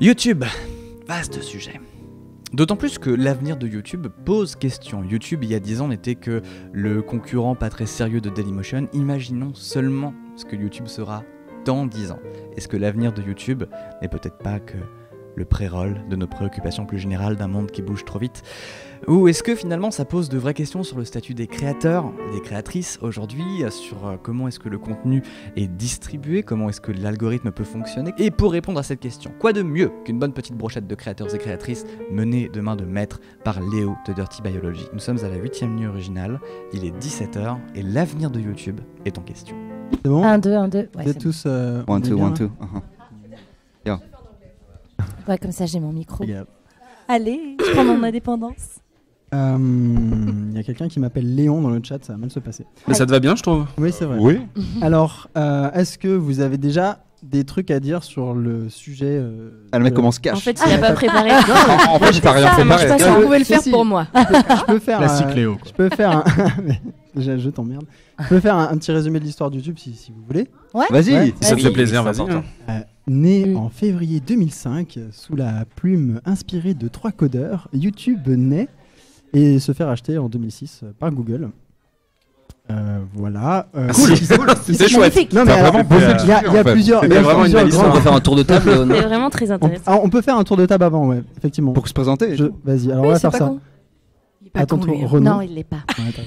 YouTube, vaste sujet. D'autant plus que l'avenir de YouTube pose question. YouTube, il y a 10 ans, n'était que le concurrent pas très sérieux de Dailymotion. Imaginons seulement ce que YouTube sera dans 10 ans. Est-ce que l'avenir de YouTube n'est peut-être pas que le pré-roll de nos préoccupations plus générales d'un monde qui bouge trop vite? Ou est-ce que finalement ça pose de vraies questions sur le statut des créateurs et des créatrices aujourd'hui, sur euh, comment est-ce que le contenu est distribué, comment est-ce que l'algorithme peut fonctionner? Et pour répondre à cette question, quoi de mieux qu'une bonne petite brochette de créateurs et créatrices menée de main de maître par Léo de Dirty Biology? Nous sommes à la 8ème nuit originale, il est 17h et l'avenir de YouTube est en question. C'est bon? 1, 2, 1, 2. Ouais, Vous êtes tous. euh, on One, est two, bien, one, là two. Uh-huh. bon. Ouais, comme ça j'ai mon micro. Allez, je prends mon indépendance. Euh, Il y a quelqu'un qui m'appelle Léon dans le chat, ça va mal se passer. Mais ça te va bien, je trouve. Oui, c'est vrai. Oui. Alors, euh, est-ce que vous avez déjà des trucs à dire sur le sujet euh, Ah, le mec de- commence cash. En fait, il a pas préparé. En, en fait, j'ai pas rien préparé. pas Ça, ça. vous pouvez le faire si. pour moi. Je peux faire. Classique euh, Léo. quoi. Je peux faire un. Je t'emmerde. Je peux faire un, un petit résumé de l'histoire de YouTube si, si vous voulez. Vas-y. Ouais. Si ça te fait plaisir, vas-y. Euh, né Mm. en février 2005 euh, sous la plume inspirée de trois codeurs, YouTube naît et se fait racheter en 2006 euh, par Google. Euh, voilà. Euh, Cool. ils- ils- C'est chouette. Non mais alors, vraiment il y a, il y a plusieurs. Il y a vraiment une plusieurs belle histoire. grands- On va faire un tour de table. C'est vraiment très On, intéressant. ah, on peut faire un tour de table avant, ouais, effectivement. Pour se présenter. Je- Vas-y, alors Oui, on va faire pas ça. con. Il est pas ton con, hein. Renaud. Non, il l'est pas. Ouais, attends.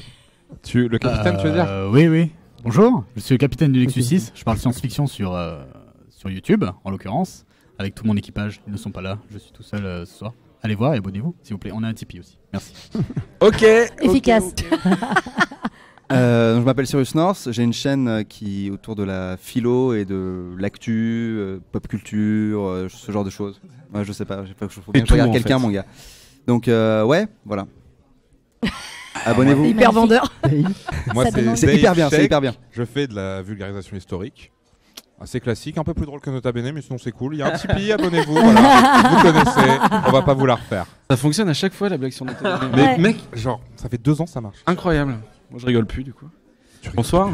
Tu, le capitaine, tu veux dire Oui, oui. Bonjour, je suis le capitaine du Nexus Ok. 6. Je parle science-fiction sur, euh, sur YouTube, en l'occurrence, avec tout mon équipage. Ils ne sont pas là, je suis tout seul euh, ce soir. Allez voir et abonnez-vous, s'il vous plaît. On a un Tipeee aussi. Merci. Ok. Efficace. Euh, donc je m'appelle Cyrus North. J'ai une chaîne euh, qui est autour de la philo et de l'actu, euh, pop culture, euh, ce genre de choses. Ouais, je sais pas. J'ai pas que je faut bien que je regarde quelqu'un, mon gars. Donc euh, ouais, voilà. Abonnez-vous. Hyper vendeur. Moi, C'est hyper bien, c'est hyper bien. Je fais de la vulgarisation historique. Assez classique, un peu plus drôle que Nota Bene, mais sinon c'est cool. Il y a un Tipeee, abonnez-vous. Voilà. Vous connaissez, on va pas vous la refaire. Ça fonctionne à chaque fois la blague sur notre télé. Mais Ouais. mec, genre, ça fait deux ans ça marche. Incroyable. Moi je rigole plus du coup. Bonsoir.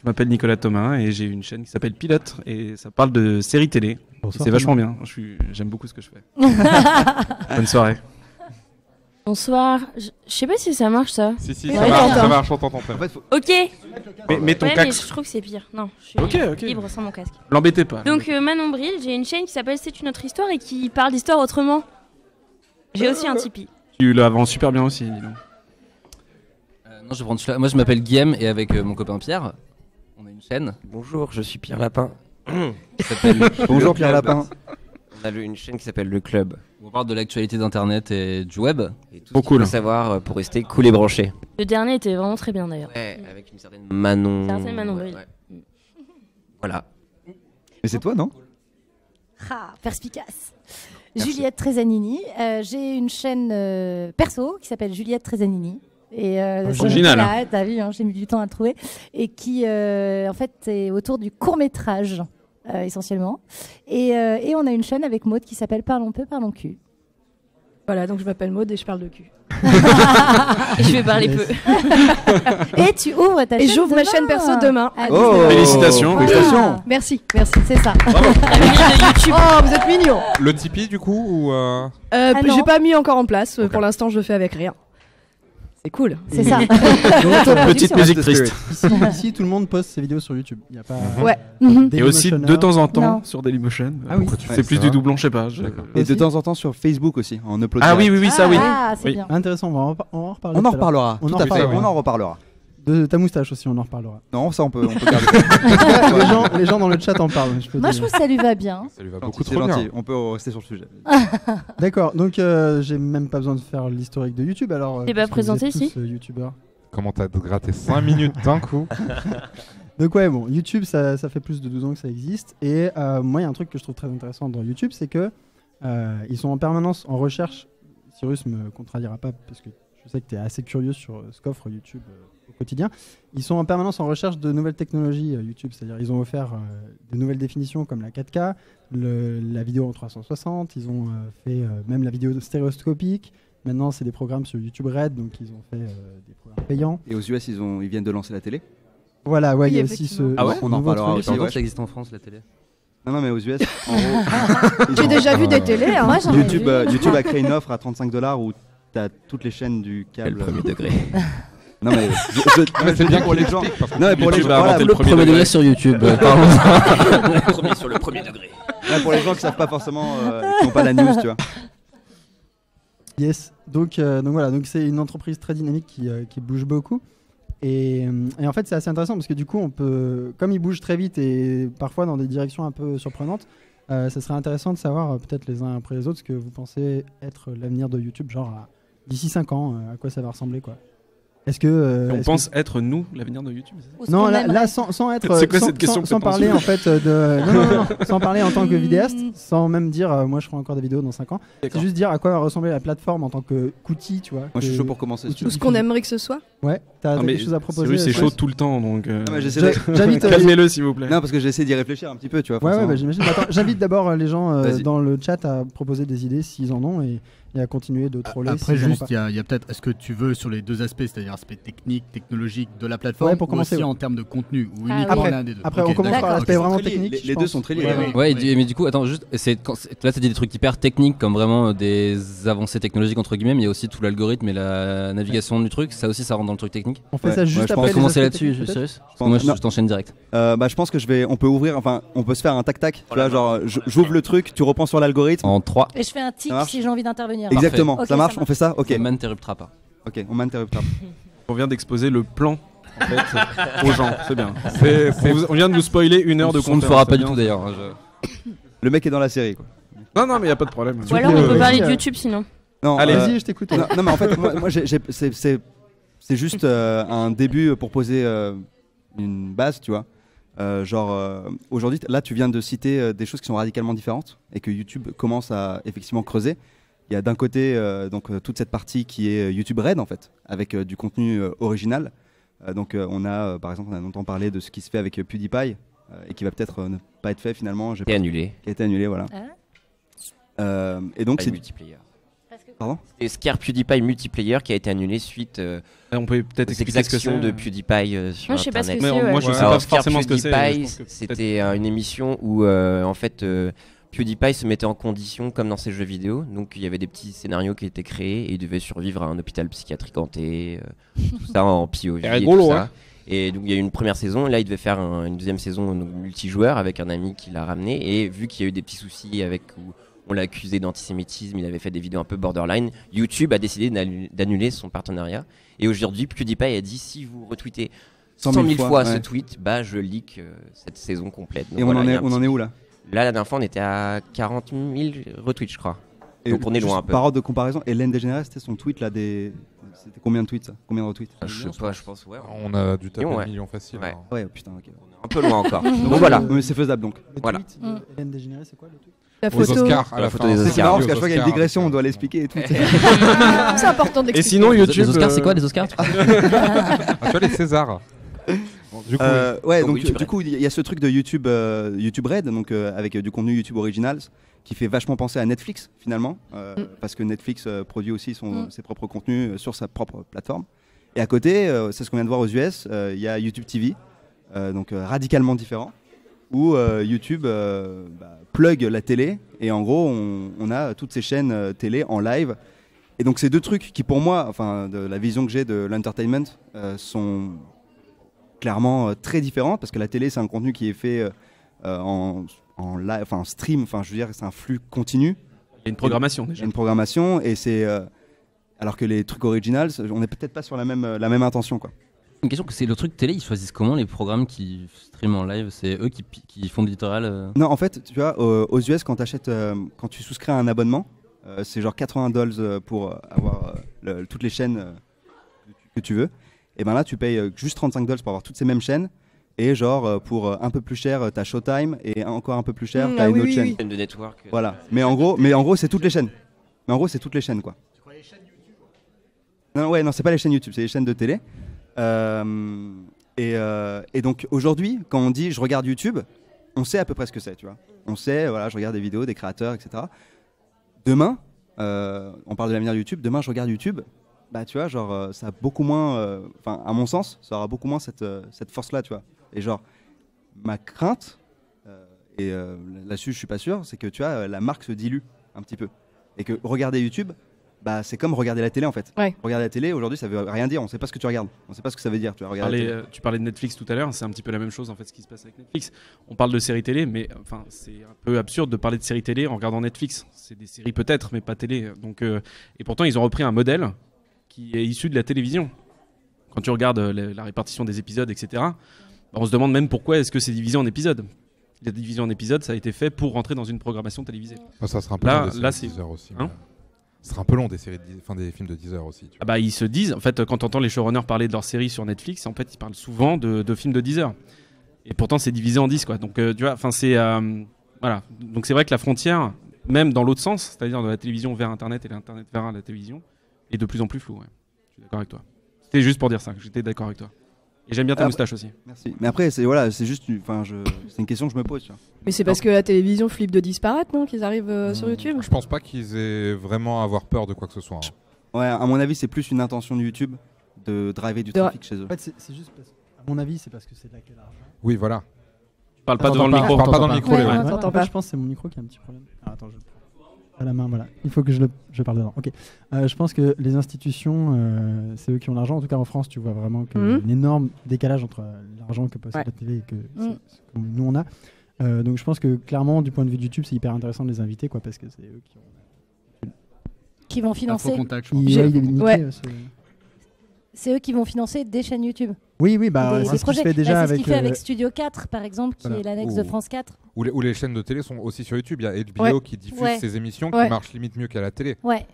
Je m'appelle Nicolas Thomas et j'ai une chaîne qui s'appelle Pilote et ça parle de séries télé. C'est vachement bien. Je suis- J'aime beaucoup ce que je fais. Bonne soirée. Bonsoir. Je sais pas si ça marche ça. Si, si, Ouais, ça marche, j'entends. ça marche, on t'entend En fait, faut- Ok. Mais mets ton Ouais, mais cax. je trouve que c'est pire. Non, je suis Ok, ok. libre sans mon casque. L'embêtez pas. Donc euh, Manon Bril, j'ai une chaîne qui s'appelle C'est une autre histoire et qui parle d'histoire autrement. J'ai aussi un Tipeee. Tu la vends super bien aussi. dis donc. Euh, non, je vais prendre celui-là. Moi, je m'appelle Guillaume et avec euh, mon copain Pierre, on a une chaîne Bonjour, je suis Pierre Lapin. Bonjour Pierre Lapin. A une chaîne qui s'appelle Le Club. où On parle de l'actualité d'Internet et du web. Et tout qu'il cool. faut savoir euh, pour rester cool et branché. Le dernier était vraiment très bien d'ailleurs. Ouais, avec une certaine Manon. Une certaine Manon. Ouais. Voilà. Mais c'est toi, non Ah, perspicace. Merci. Juliette Trezanini. Euh, J'ai une chaîne euh, perso qui s'appelle Juliette Trezanini. Et euh, c'est- Original, voilà, T'as vu, hein, j'ai mis du temps à le trouver. Et qui, euh, en fait, est autour du court métrage euh, essentiellement. Et, euh, et on a une chaîne avec Maud qui s'appelle Parlons peu, parlons cul. Voilà, donc je m'appelle Maud et je parle de cul. Et je vais parler peu. Et tu ouvres ta Et chaîne j'ouvre ma demain. chaîne perso demain. Ah, Oh. Félicitations. Félicitations. Merci, merci. C'est ça. Oh, vous êtes mignons. Le Tipeee, du coup, ou. euh, Euh, Ah. J'ai pas mis encore en place. Pour l'instant, je le fais avec rien. C'est cool. C'est ça. Petite musique triste. Ici, ici, tout le monde poste ses vidéos sur YouTube. Il y a pas. Ouais. Mhm. Et aussi de temps en temps Non. sur Dailymotion. Ah oui. Ouais, ça plus du doublon, je sais pas. je-. Et de temps en temps sur Facebook aussi, en upload. Ah oui, oui, oui, ça oui. Ah, c'est Oui. bien. Intéressant, on va en, on en. On en. On reparlera. on en reparlera. De ta moustache aussi, on en reparlera. Non, ça on peut, on peut garder. les, gens, les gens dans le chat en parlent. Je peux Moi, je trouve que ça lui va bien. Ça lui va beaucoup trop gentil. bien. On peut rester sur le sujet. D'accord, donc euh, j'ai même pas besoin de faire l'historique de YouTube alors. T'es pas présenté ici euh, youtubeurs. Comment t'as gratté 5 minutes d'un coup Donc ouais, bon, YouTube, ça, ça fait plus de 12 ans que ça existe. Et euh, moi, il y a un truc que je trouve très intéressant dans YouTube, c'est que euh, ils sont en permanence en recherche. Cyrus me contredira pas parce que je sais que tu es assez curieux sur ce qu'offre YouTube euh, quotidien. Ils sont en permanence en recherche de nouvelles technologies euh, YouTube, c'est-à-dire ils ont offert euh, de nouvelles définitions comme la 4K, le- la vidéo en 360, ils ont euh, fait euh, même la vidéo stéréoscopique. Maintenant, c'est des programmes sur YouTube Red, donc ils ont fait euh, des programmes payants. Et aux US, ils, ont, ils viennent de lancer la télé? Voilà, ouais, il y a aussi ce. Ah ouais? ce On en parlera aussi, ouais. ça existe en France, la télé. Non, non, mais aux US, en gros. J'ai déjà vu des télés, hein. Moi, j'en ai YouTube, vu. euh, YouTube a créé une offre à 35 dollars où t'as toutes les chaînes du câble. Le premier degré. Non, mais je, je- je c'est bien pour les gens. Non, mais pour les gens. a voilà, Le premier degré sur YouTube. euh, premier sur le premier degré. Ouais, pour les gens qui savent pas forcément, euh, qui n'ont pas la news, tu vois. Yes. Donc, euh, donc voilà, donc c'est une entreprise très dynamique qui, euh, qui bouge beaucoup. Et, et en fait, c'est assez intéressant parce que du coup, on peut, comme ils bougent très vite et parfois dans des directions un peu surprenantes, euh, ça serait intéressant de savoir euh, peut-être les uns après les autres ce que vous pensez être l'avenir de YouTube, genre d'ici 5 ans, euh, à quoi ça va ressembler quoi. Est-ce que euh, On pense être nous l'avenir de YouTube non, là, sans, sans être. C'est quoi sans, cette question sans- parler en fait de. Non, non, non, non, sans parler en tant que vidéaste, sans même dire euh, moi je ferai encore des vidéos dans 5 ans. C'est juste dire à quoi va ressembler la plateforme en tant que qu'outil, tu vois. Moi, je suis chaud pour commencer. Tout ce qu'on aimerait que ce soit. Ouais, t'as quelque chose à proposer c'est Cyrus chaud tout le temps, donc. euh, J'invite. euh, Calmez-le, s'il vous plaît. Non, parce que j'essaie d'y réfléchir un petit peu, tu vois. Ouais, ouais, bah, j'imagine. J'invite d'abord euh, les gens euh, dans le chat à proposer des idées s'ils en ont et, et à continuer de troller. Après, juste, il y a, peut-être. Est-ce que tu veux sur les deux aspects, c'est-à-dire aspect technique, technologique de la plateforme, Ouais, pour ou commencer, aussi ouais. en termes de contenu, ou Ah, uniquement oui. l'un des deux? Après, Ok, on commence par l'aspect vraiment technique. Les- deux pense. sont très liés. Ouais, mais du coup, attends, juste, quand- là, tu dis des trucs hyper techniques, comme vraiment euh, des avancées technologiques, entre guillemets, mais il y a aussi tout l'algorithme et la navigation du truc. Ça aussi, ça rentre dans le truc technique. On fait Ouais, ça ouais, juste je On après. va les commencer là-dessus, pense- moi, je, je t'enchaîne direct. Euh, bah, je pense que je vais. On peut ouvrir. Enfin, on peut se faire un tac-tac. Tu vois, genre, je- j'ouvre le truc, tu reprends sur l'algorithme. En 3, Et je fais un tic si j'ai envie d'intervenir. Exactement. Ça ça marche. On fait ça. Ok. on m'interruptera pas. Ok. On m'interruptera. On vient d'exposer le plan en fait, aux gens, c'est bien. On, vous- on vient de nous spoiler une heure de On ne conférence. fera pas du tout d'ailleurs. hein, je- Le mec est dans la série, quoi. Non, non, mais il y a pas de problème. Ou alors on peut parler de YouTube sinon. Non. Euh, Vas-y, je t'écoute. non, non, mais en fait, moi, moi, c'est- c'est juste euh, un début pour poser euh, une base, tu vois. Euh, genre, euh, aujourd'hui, là, tu viens de citer euh, des choses qui sont radicalement différentes et que YouTube commence à effectivement creuser. Il y a d'un côté euh, donc euh, toute cette partie qui est YouTube Red en fait, avec euh, du contenu euh, original. Euh, donc, euh, on a, euh, par exemple, on a longtemps parlé de ce qui se fait avec euh, PewDiePie euh, et qui va peut-être euh, ne pas être fait finalement. Et annulé. qui a été annulé, voilà. Euh, et donc, c'est multiplayer. Pardon C'est Scare PewDiePie multiplayer qui a été annulé suite euh, On peut peut-être aux expliquer ce que c'est. de PewDiePie euh, sur Moi, je sais pas ce Internet. que Mais c'est. moi, ouais. je sais Alors, pas Scare forcément ce que c'est. je C'était euh, une émission où euh, en fait euh, PewDiePie se mettait en condition comme dans ses jeux vidéo. Donc il y avait des petits scénarios qui étaient créés et il devait survivre à un hôpital psychiatrique hanté, euh, tout ça en POV. Et rigolo, tout ça. hein. Et donc il y a eu une première saison, là il devait faire un- une deuxième saison donc, multijoueur avec un ami qui l'a ramené et vu qu'il y a eu des petits soucis avec où on l'a accusé d'antisémitisme, il avait fait des vidéos un peu borderline, YouTube a décidé d'annu- d'annuler son partenariat et aujourd'hui PewDiePie a dit si vous retweetez 100 000, fois, ce ouais. tweet, bah je leak euh, cette saison complète. Donc Et on, en est, on en est où là? Là la dernière fois on était à 40 000 retweets je crois. Et Donc on est loin un peu. Par ordre de comparaison, Hélène Dégénéré, c'était son tweet là des. C'était combien de tweets ça? Combien de retweets? Ah, je sais pas, je pense ouais. On a dû taper ouais. un million facile. Ouais. hein. Ouais, putain, ok. Un peu loin encore. Donc donc voilà. Mais c'est faisable donc. Le Voilà. tweet de Mm. Hélène Dégénéré, c'est quoi le tweet? La Aux. Oscars, à La la photo fin. des C'est Oscars. marrant Aux parce qu'à chaque fois qu'il y a une digression, on doit l'expliquer et tout. C'est important Et d'expliquer. sinon, YouTube. Les Oscars, c'est euh, quoi les Oscars tu Ah, tu vois les Césars Bon, Du coup, Euh, ouais, Donc, du coup, il y a ce truc de YouTube, euh, YouTube Red, donc euh, avec euh, du contenu YouTube Originals, qui fait vachement penser à Netflix finalement, euh, Mm. parce que Netflix euh, produit aussi son, Mm. ses propres contenus euh, sur sa propre plateforme. Et à côté, euh, c'est ce qu'on vient de voir aux US, euh, il y a YouTube TV, euh, donc euh, radicalement différent, où euh, YouTube euh, bah, plug la télé, et en gros, on, on a toutes ces chaînes euh, télé en live. Et donc ces deux trucs qui pour moi, enfin de la vision que j'ai de l'entertainment, sont clairement très différents parce que la télé c'est un contenu qui est fait en, en live, enfin en stream, enfin je veux dire c'est un flux continu, Il y a une programmation il y déjà. a une programmation et c'est alors que les trucs originals, on n'est peut-être pas sur la même la même intention quoi. Une question, c'est le truc télé, ils choisissent comment les programmes qui streament en live C'est eux qui, qui font l'éditorial euh Non en fait tu vois euh, aux US quand achètes, quand tu souscris à un abonnement, euh, c'est genre 80 dollars euh, pour euh, avoir euh, le- toutes les chaînes euh, que tu- tu veux. Et ben là tu payes euh, juste 35 dollars pour avoir toutes ces mêmes chaînes. Et genre euh, pour euh, un peu plus cher, euh, t'as Showtime et encore un peu plus cher, Mm, t'as ah une oui, autre oui, chaîne. oui. De network. euh, Voilà. Mais en gros, mais en gros, c'est toutes les chaînes. Mais en gros, c'est toutes les chaînes, quoi. Non, ouais, non, c'est pas les chaînes YouTube, c'est les chaînes de télé. Euh, et, euh, et donc aujourd'hui, quand on dit je regarde YouTube, on sait à peu près ce que c'est, tu vois. On sait, voilà, je regarde des vidéos, des créateurs, etc. Demain, euh, on parle de l'avenir de YouTube. Demain, je regarde YouTube. Bah, tu vois, genre, euh, ça a beaucoup moins, euh, enfin, à mon sens, ça aura beaucoup moins cette, euh, cette force-là, tu vois. Et genre, ma crainte, euh, et euh, là-dessus je suis pas sûr, c'est que tu vois, euh, la marque se dilue un petit peu. Et que regarder YouTube, bah, c'est comme regarder la télé en fait. Ouais. Regarder la télé, aujourd'hui ça veut rien dire, on sait pas ce que tu regardes, on sait pas ce que ça veut dire. Tu, parlais, télé. euh, tu parlais de Netflix tout à l'heure, c'est un petit peu la même chose en fait ce qui se passe avec Netflix. On parle de séries télé, mais enfin c'est un peu absurde de parler de séries télé en regardant Netflix. C'est des séries peut-être, mais pas télé. Donc euh, et pourtant ils ont repris un modèle qui est issu de la télévision. Quand tu regardes euh, la, la répartition des épisodes, etc. bah, on se demande même pourquoi est-ce que c'est divisé en épisodes. La division en épisodes, ça a été fait pour rentrer dans une programmation télévisée. Ah, ça sera un peu là, là c'est 10 heures aussi, Hein Ce sera un peu long des séries, enfin des films de 10 heures aussi. Ah bah, ils se disent, en fait, quand on entend les showrunners parler de leurs séries sur Netflix, en fait, ils parlent souvent de, films de 10 heures. Et pourtant, c'est divisé en 10, quoi. Donc, euh, tu vois, enfin, c'est. euh, voilà. Donc, c'est vrai que la frontière, même dans l'autre sens, c'est-à-dire de la télévision vers Internet et l'Internet vers la télévision, est de plus en plus floue. Je suis d'accord avec toi. C'était juste pour dire ça, j'étais d'accord avec toi. Et j'aime bien ta Ah, moustache aussi. Merci. Mais après, c'est voilà, c'est juste, une- enfin, je, c'est une question que je me pose. Tu vois. Mais c'est parce que la télévision flippe de disparaître, non Qu'ils arrivent euh, sur YouTube Je pense pas qu'ils aient vraiment à avoir peur de quoi que ce soit. hein. Ouais, à mon avis, c'est plus une intention de YouTube de driver du De- trafic chez eux. En fait, c'est juste parce à mon avis, c'est parce que c'est là qu'est l'argent. Oui, voilà. Parle pas devant le micro. Parle pas dans le micro, Ouais, ouais, ouais. Je pense que c'est mon micro qui a un petit problème. Ah, attends, je le prends à la main, voilà. Il faut que je, le, je parle dedans. Ok. Euh, je pense que les institutions, euh, c'est eux qui ont l'argent. En tout cas, en France, tu vois vraiment qu'il y a Mhm. un énorme décalage entre euh, l'argent que possède Ouais. la télé et que Mhm. ce- ce que nous on a. Euh, donc, je pense que clairement, du point de vue de YouTube, c'est hyper intéressant de les inviter, quoi, parce que c'est eux qui ont. Qui vont financer. contact, je pense. Ouais, C'est eux qui vont financer des chaînes YouTube. Oui, oui, bah, des, c'est ce qui se fait déjà Bah, c'est ce avec. qu'il fait euh, avec Studio 4, par exemple, qui voilà. est l'annexe de. France 4. Ou les, ou les chaînes de télé sont aussi sur YouTube. Il y a HBO Ouais. qui diffuse Ouais. ses émissions Ouais. qui marchent limite mieux qu'à la télé Ouais.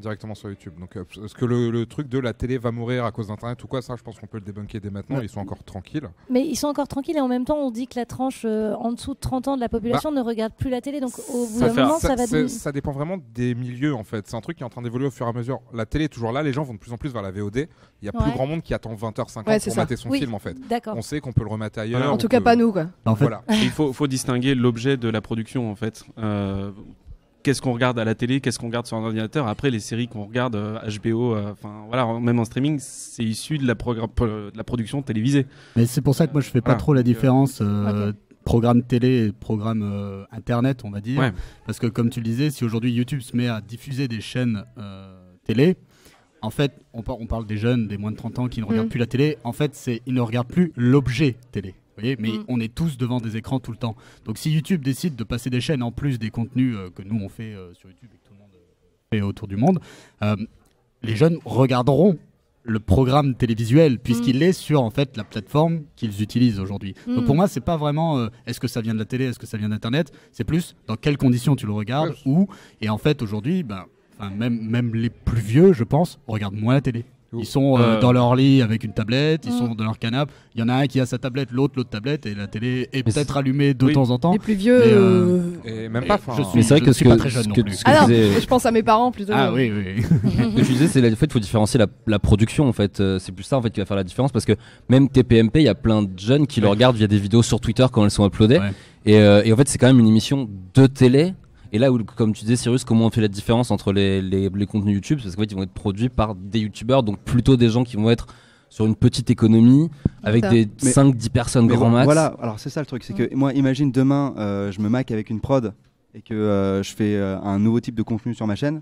Directement sur YouTube. Donc, euh, est-ce que le, le truc de la télé va mourir à cause d'Internet ou quoi Ça, je pense qu'on peut le débunker dès maintenant. Ouais. Ils sont encore tranquilles. Mais ils sont encore tranquilles et en même temps, on dit que la tranche euh, en dessous de 30 ans de la population ne regarde plus la télé. Donc au bout Ça d'un moment, ça- ça va devenir. ça dépend vraiment des milieux en fait. C'est un truc qui est en train d'évoluer au fur et à mesure. La télé est toujours là, les gens vont de plus en plus vers la VOD. Il y a plus grand monde qui attend 20h50 Ouais, c'est pour ça. mater son Oui. film en fait. On sait qu'on peut le remater ailleurs. En tout cas, pas nous, quoi. En fait, Voilà. Il faut, faut distinguer l'objet de la production en fait. Euh, qu'est-ce qu'on regarde à la télé, qu'est-ce qu'on regarde sur un ordinateur. Après, les séries qu'on regarde, euh, HBO, euh, enfin voilà, même en streaming, c'est issu de la, progra- euh, de la production télévisée. Mais c'est pour ça que moi je fais pas Voilà. trop la différence euh, programme télé et programme euh, internet, on va dire. Ouais. Parce que comme tu le disais, si aujourd'hui YouTube se met à diffuser des chaînes euh, télé, en fait, on, par- on parle des jeunes, des moins de 30 ans qui ne regardent Mm. plus la télé. En fait, c'est ils ne regardent plus l'objet télé. Voyez Mais Mm. on est tous devant des écrans tout le temps. Donc si YouTube décide de passer des chaînes en plus des contenus euh, que nous on fait euh, sur YouTube et que tout le monde euh, fait autour du monde, euh, les jeunes regarderont le programme télévisuel puisqu'il est sur en fait la plateforme qu'ils utilisent aujourd'hui. Donc Mm. pour moi c'est pas vraiment euh, est-ce que ça vient de la télé, est-ce que ça vient d'internet, c'est plus dans quelles conditions tu le regardes où et en fait aujourd'hui ben même même les plus vieux je pense regardent moins la télé. Ils sont euh, Euh. dans leur lit avec une tablette, ils Mm. sont dans leur canapé. Il y en a un qui a sa tablette, l'autre l'autre tablette et la télé est peut-être allumée de Oui. temps en temps. Les plus vieux. Mais, euh, Et même pas. enfin, je suis- Mais c'est vrai je que suis ce pas que, très jeune non que- plus. que Ah non, je pense à mes parents plutôt. Ah oui oui. Ce que je disais, c'est en fait, il faut différencier la, la production. En fait, c'est plus ça en fait qui va faire la différence parce que même TPMP, il y a plein de jeunes qui le regardent via des vidéos sur Twitter quand elles sont uploadées. Ouais. Et, euh, et en fait, c'est quand même une émission de télé. Et là où, comme tu disais, Cyrus, comment on fait la différence entre les, les, les contenus YouTube? Parce qu'en fait, ils vont être produits par des YouTubeurs, donc plutôt des gens qui vont être sur une petite économie avec des Mais- 5-10 personnes Mais grand max. Voilà, alors c'est ça le truc, c'est que moi, imagine demain, euh, je me mac avec une prod et que euh, je fais euh, un nouveau type de contenu sur ma chaîne.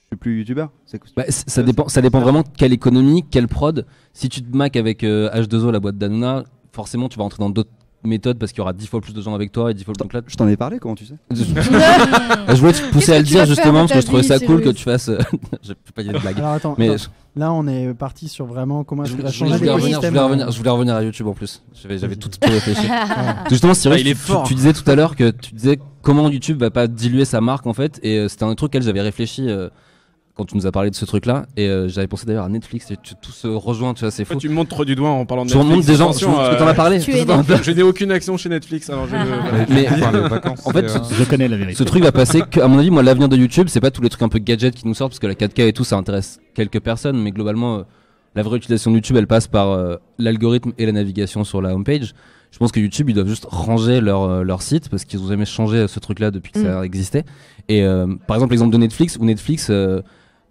Je suis plus youtubeur. Bah, ça dépend, ça dépend vraiment de quelle économie, quelle prod. Si tu te mac avec euh, H2O, la boîte d'Anouna, forcément tu vas rentrer dans d'autres méthodes parce qu'il y aura 10 fois plus de gens avec toi et 10 fois plus de Je t'en ai parlé, comment tu sais je voulais te pousser à le dire justement parce que je trouvais ça cool que tu fasses. euh, je peux pas dire de blague. Alors attends, Mais attends. là on est parti sur vraiment comment est-ce que je changer voulais revenir, je, voulais revenir, je voulais revenir à YouTube en plus. J'avais, tout, tout réfléchi. Justement, Cyrus, Ah, il est tu- tu, fort. tu disais tout à l'heure que tu disais comment YouTube va pas diluer sa marque en fait, et euh, c'était un truc auquel j'avais réfléchi euh, quand tu nous as parlé de ce truc-là, et euh, j'avais pensé d'ailleurs à Netflix, et tu, tout se rejoint, tu vois, c'est fou. Tu me montres trop du doigt en parlant de Je remonte Netflix des gens, que euh, t'en as parlé. Tu as. Je n'ai aucune action chez Netflix, alors je. Mais- En fait, euh, Je connais la vérité. Ce truc va passer que, à mon avis, moi, l'avenir de YouTube, c'est pas tous les trucs un peu gadgets qui nous sortent, parce que la 4K et tout, ça intéresse quelques personnes, mais globalement, euh, la vraie utilisation de YouTube, elle passe par euh, l'algorithme et la navigation sur la homepage. Je pense que YouTube, ils doivent juste ranger leur, euh, leur site, parce qu'ils ont jamais changé ce truc-là depuis que ça existait. Et euh, par exemple, l'exemple de Netflix, où Netflix, euh,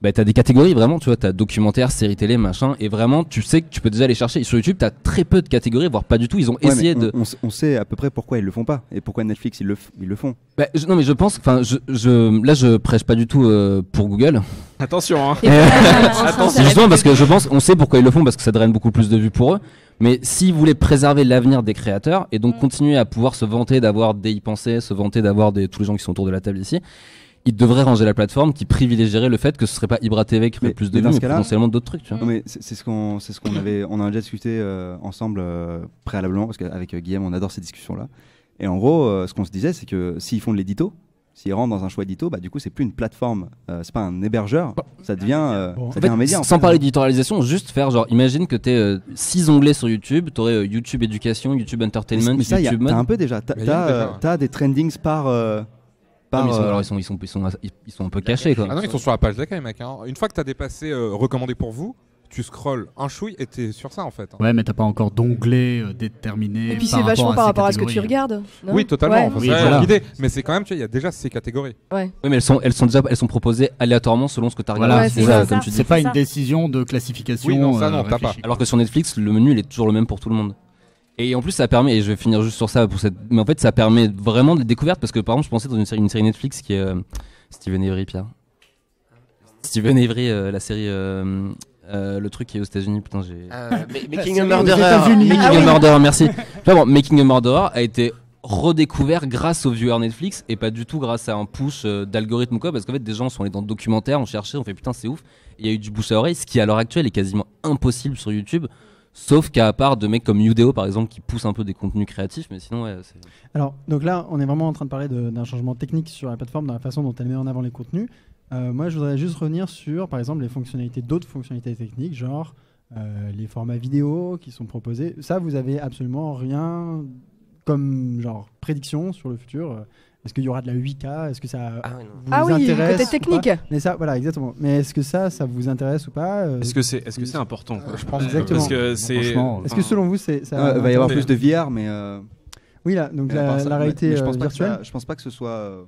bah, t'as des catégories vraiment, tu vois, t'as documentaire, série télé, machin, et vraiment, tu sais que tu peux déjà les chercher. Et sur YouTube, t'as très peu de catégories, voire pas du tout. Ils ont Ouais, essayé on, de. on sait à peu près pourquoi ils le font pas et pourquoi Netflix ils le, f- ils le font. Bah, je- non, mais je pense, enfin, je, je, là, je prêche pas du tout euh, pour Google. Attention, hein. C'est justement parce que je pense, on sait pourquoi ils le font, parce que ça draine beaucoup plus de vues pour eux. Mais s'ils voulaient préserver l'avenir des créateurs et donc continuer à pouvoir se vanter d'avoir des y penser, se vanter d'avoir des, tous les gens qui sont autour de la table ici, ils devraient ranger la plateforme qui privilégierait le fait que ce serait pas Ibra TV qui ferait plus de mais vues, mais potentiellement d'autres trucs, tu vois. Non, mais c'est ce qu'on c'est ce qu'on avait on a déjà discuté euh, ensemble euh, préalablement parce qu'avec euh, Guillaume on adore ces discussions là. Et en gros euh, ce qu'on se disait c'est que s'ils font de l'édito, s'ils rentrent dans un choix édito, bah du coup c'est plus une plateforme, euh, c'est pas un hébergeur, ça devient euh, ça En devient fait, un média. en sans fait. parler d'éditorialisation, juste faire genre, imagine que t'es 6 onglets sur YouTube, t'aurais euh, YouTube éducation, YouTube Mais, entertainment, mais ça, y a- mode. un peu déjà. T'as Mais il y a t'as, déjà, euh, ouais. t'as des trendings par. Euh, Ah, ils sont, euh, alors ils sont, ils sont, ils sont, ils, ils sont un peu cachés quoi. Ah non, ils sont sur la page d'accueil, mec. hein. Une fois que t'as dépassé euh, recommandé pour vous, tu scrolls un chouille et t'es sur ça en fait. hein. Ouais, mais t'as pas encore d'onglet euh, déterminé. Et puis c'est vachement par rapport à ce que tu catégories. regardes. non Oui, totalement. Ouais. Enfin, Oui, c'est voilà. l'idée. Mais c'est quand même, tu vois, il y a déjà ces catégories. Ouais. Oui, mais elles sont, elles sont déjà, elles sont proposées aléatoirement selon ce que t'as regardé. Voilà, c'est ça, ça. comme tu dis. C'est pas une ça. décision de classification. Oui, non, ça, euh, non, t'as réfléchie. Alors que sur Netflix, le menu il est toujours le même pour tout le monde. Et en plus, ça permet, et je vais finir juste sur ça pour cette, mais en fait, ça permet vraiment des découvertes parce que par exemple, je pensais dans une série, une série Netflix qui est euh, Steven Avery, Pierre. Steven Avery, euh, la série, euh, euh, le truc qui est aux États-Unis, putain, j'ai. Euh, ma- Making a Murderer. Making Ah a. Murderer, merci. Vois, bon, Making a Murderer a été redécouvert grâce aux viewers Netflix et pas du tout grâce à un push euh, d'algorithme ou quoi parce qu'en fait des gens sont allés dans le documentaire, ont cherché, ont fait putain c'est ouf. Et Il y a eu du bouche à oreille, ce qui à l'heure actuelle est quasiment impossible sur YouTube. Sauf qu'à part de mecs comme Udeo par exemple qui poussent un peu des contenus créatifs, mais sinon ouais. Alors, donc là, on est vraiment en train de parler d'un changement technique sur la plateforme, dans la façon dont elle met en avant les contenus. Euh, moi, je voudrais juste revenir sur, par exemple, les fonctionnalités, d'autres fonctionnalités techniques, genre euh, les formats vidéo qui sont proposés. Ça, vous avez absolument rien comme genre prédiction sur le futur. Euh, Est-ce qu'il y aura de la 8K Est-ce que ça Ah vous Ah oui, intéresse côté technique. pas Mais ça, voilà, exactement. Mais est-ce que ça, ça vous intéresse ou pas Euh, Est-ce que c'est est -ce c'est important quoi? Je pense Exactement. Parce que c'est. Franchement, Est-ce que selon vous, c'est ça ouais, il va y avoir plus de VR, mais. euh, Oui, là, donc la, réalité mais je euh, pense pas que virtuelle. ça- Je pense pas que ce soit. euh,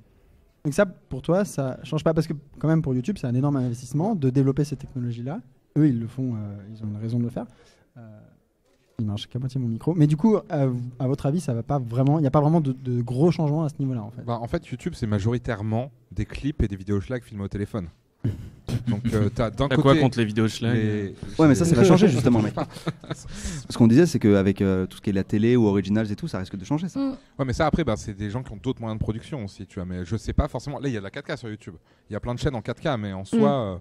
Donc ça, pour toi, ça change pas parce que quand même pour YouTube, c'est un énorme investissement de développer ces technologies-là. Eux, ils le font, euh, ils ont une raison de le faire. Euh, il marche qu'à moitié mon micro. Mais du coup, à, à votre avis, ça va pas vraiment, il n'y a pas vraiment de, de gros changements à ce niveau-là, en fait. Bah, en fait, YouTube, c'est majoritairement des clips et des vidéos schlag filmés au téléphone. Donc, euh, t'as d'un T'as côté. quoi contre les vidéos schlag les- Ouais, mais ça, ça va changer justement, mec. Ce qu'on disait, c'est qu'avec euh, tout ce qui est la télé ou originals et tout, ça risque de changer ça. Mm. Ouais, mais ça, après, bah, c'est des gens qui ont d'autres moyens de production aussi, tu vois. Mais je sais pas forcément. Là, il y a de la 4K sur YouTube. Il y a plein de chaînes en 4K, mais en soi. euh,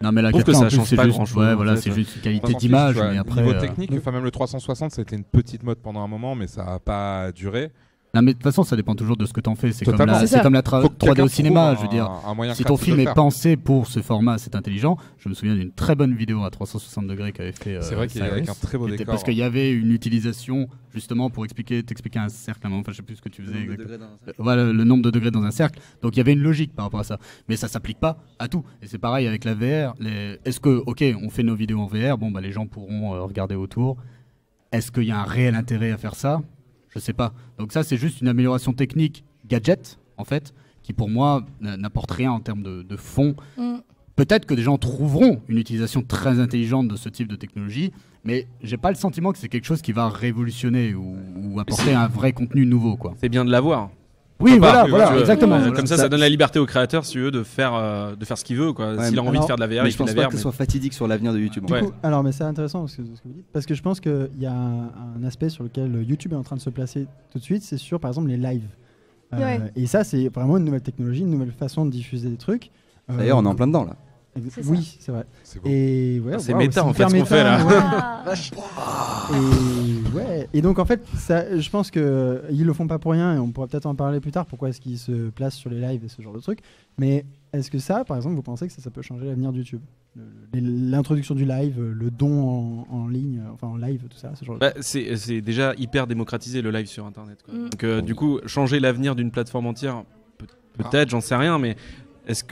Non, mais la Je trouve que 4K, en ça plus, change c'est pas juste, grand-chose, ouais, en voilà, c'est juste une qualité d'image, mais après. Niveau euh, technique, enfin, même le 360, c'était une petite mode pendant un moment, mais ça a pas duré. Non, mais de toute façon, ça dépend toujours de ce que t'en fais. C'est comme C'est c'est comme la tra- Faut que 3D quelqu'un au cinéma, je veux dire. un- un moyen Si ton film le est pensé pour ce format, c'est intelligent. Je me souviens d'une très bonne vidéo à 360 degrés qu'avait fait. C'est euh, vrai qu'il y a avec Cyrus, un très beau décor. Parce qu'il y avait une utilisation justement pour expliquer, t'expliquer un cercle. à un moment. Enfin, je sais plus ce que tu faisais exactement. Euh, Voilà le nombre de degrés dans un cercle. Donc il y avait une logique par rapport à ça. Mais ça s'applique pas à tout. Et c'est pareil avec la VR. Les... Est-ce que, ok, on fait nos vidéos en VR, bon bah les gens pourront euh, regarder autour. Est-ce qu'il y a un réel intérêt à faire ça? Je sais pas. Donc ça c'est juste une amélioration technique gadget en fait, qui pour moi n'apporte rien en termes de, de fond. Mm. Peut-être que des gens trouveront une utilisation très intelligente de ce type de technologie, mais j'ai pas le sentiment que c'est quelque chose qui va révolutionner ou, ou apporter un vrai contenu nouveau quoi. C'est bien de l'avoir. Oui, voilà, tu exactement. Euh. Comme ça, ça donne la liberté au créateur, si eux, de faire, euh, de faire ce qu'il veut. quoi. Ouais, S'il a envie de faire de la VR, Mais il je fait de pense pas que ce mais- soit fatidique sur l'avenir de YouTube. en Ouais. fait. Du coup, alors, mais c'est intéressant ce que, ce que vous dites, parce que je pense qu'il y a un, un aspect sur lequel YouTube est en train de se placer tout de suite, c'est sur, par exemple, les lives. Euh, Ouais. Et ça, c'est vraiment une nouvelle technologie, une nouvelle façon de diffuser des trucs. Euh, D'ailleurs, on est en plein dedans là. Oui, c'est vrai. C'est. Et ouais, Ah, c'est waouh, méta, en fait, ce qu'on fait, là. ouais. Ah. Et ouais. Et donc en fait, ça, je pense que ils le font pas pour rien et on pourra peut-être en parler plus tard. Pourquoi est-ce qu'ils se placent sur les lives et ce genre de trucs Mais est-ce que ça, par exemple, vous pensez que ça, ça peut changer l'avenir de YouTube? L'introduction du live, le don en, en ligne, enfin en live, tout ça, ce genre de Bah, c'est c'est déjà hyper démocratisé le live sur internet. quoi. Mm. Donc, euh, du coup, changer l'avenir d'une plateforme entière, peut- peut-être, j'en sais rien, mais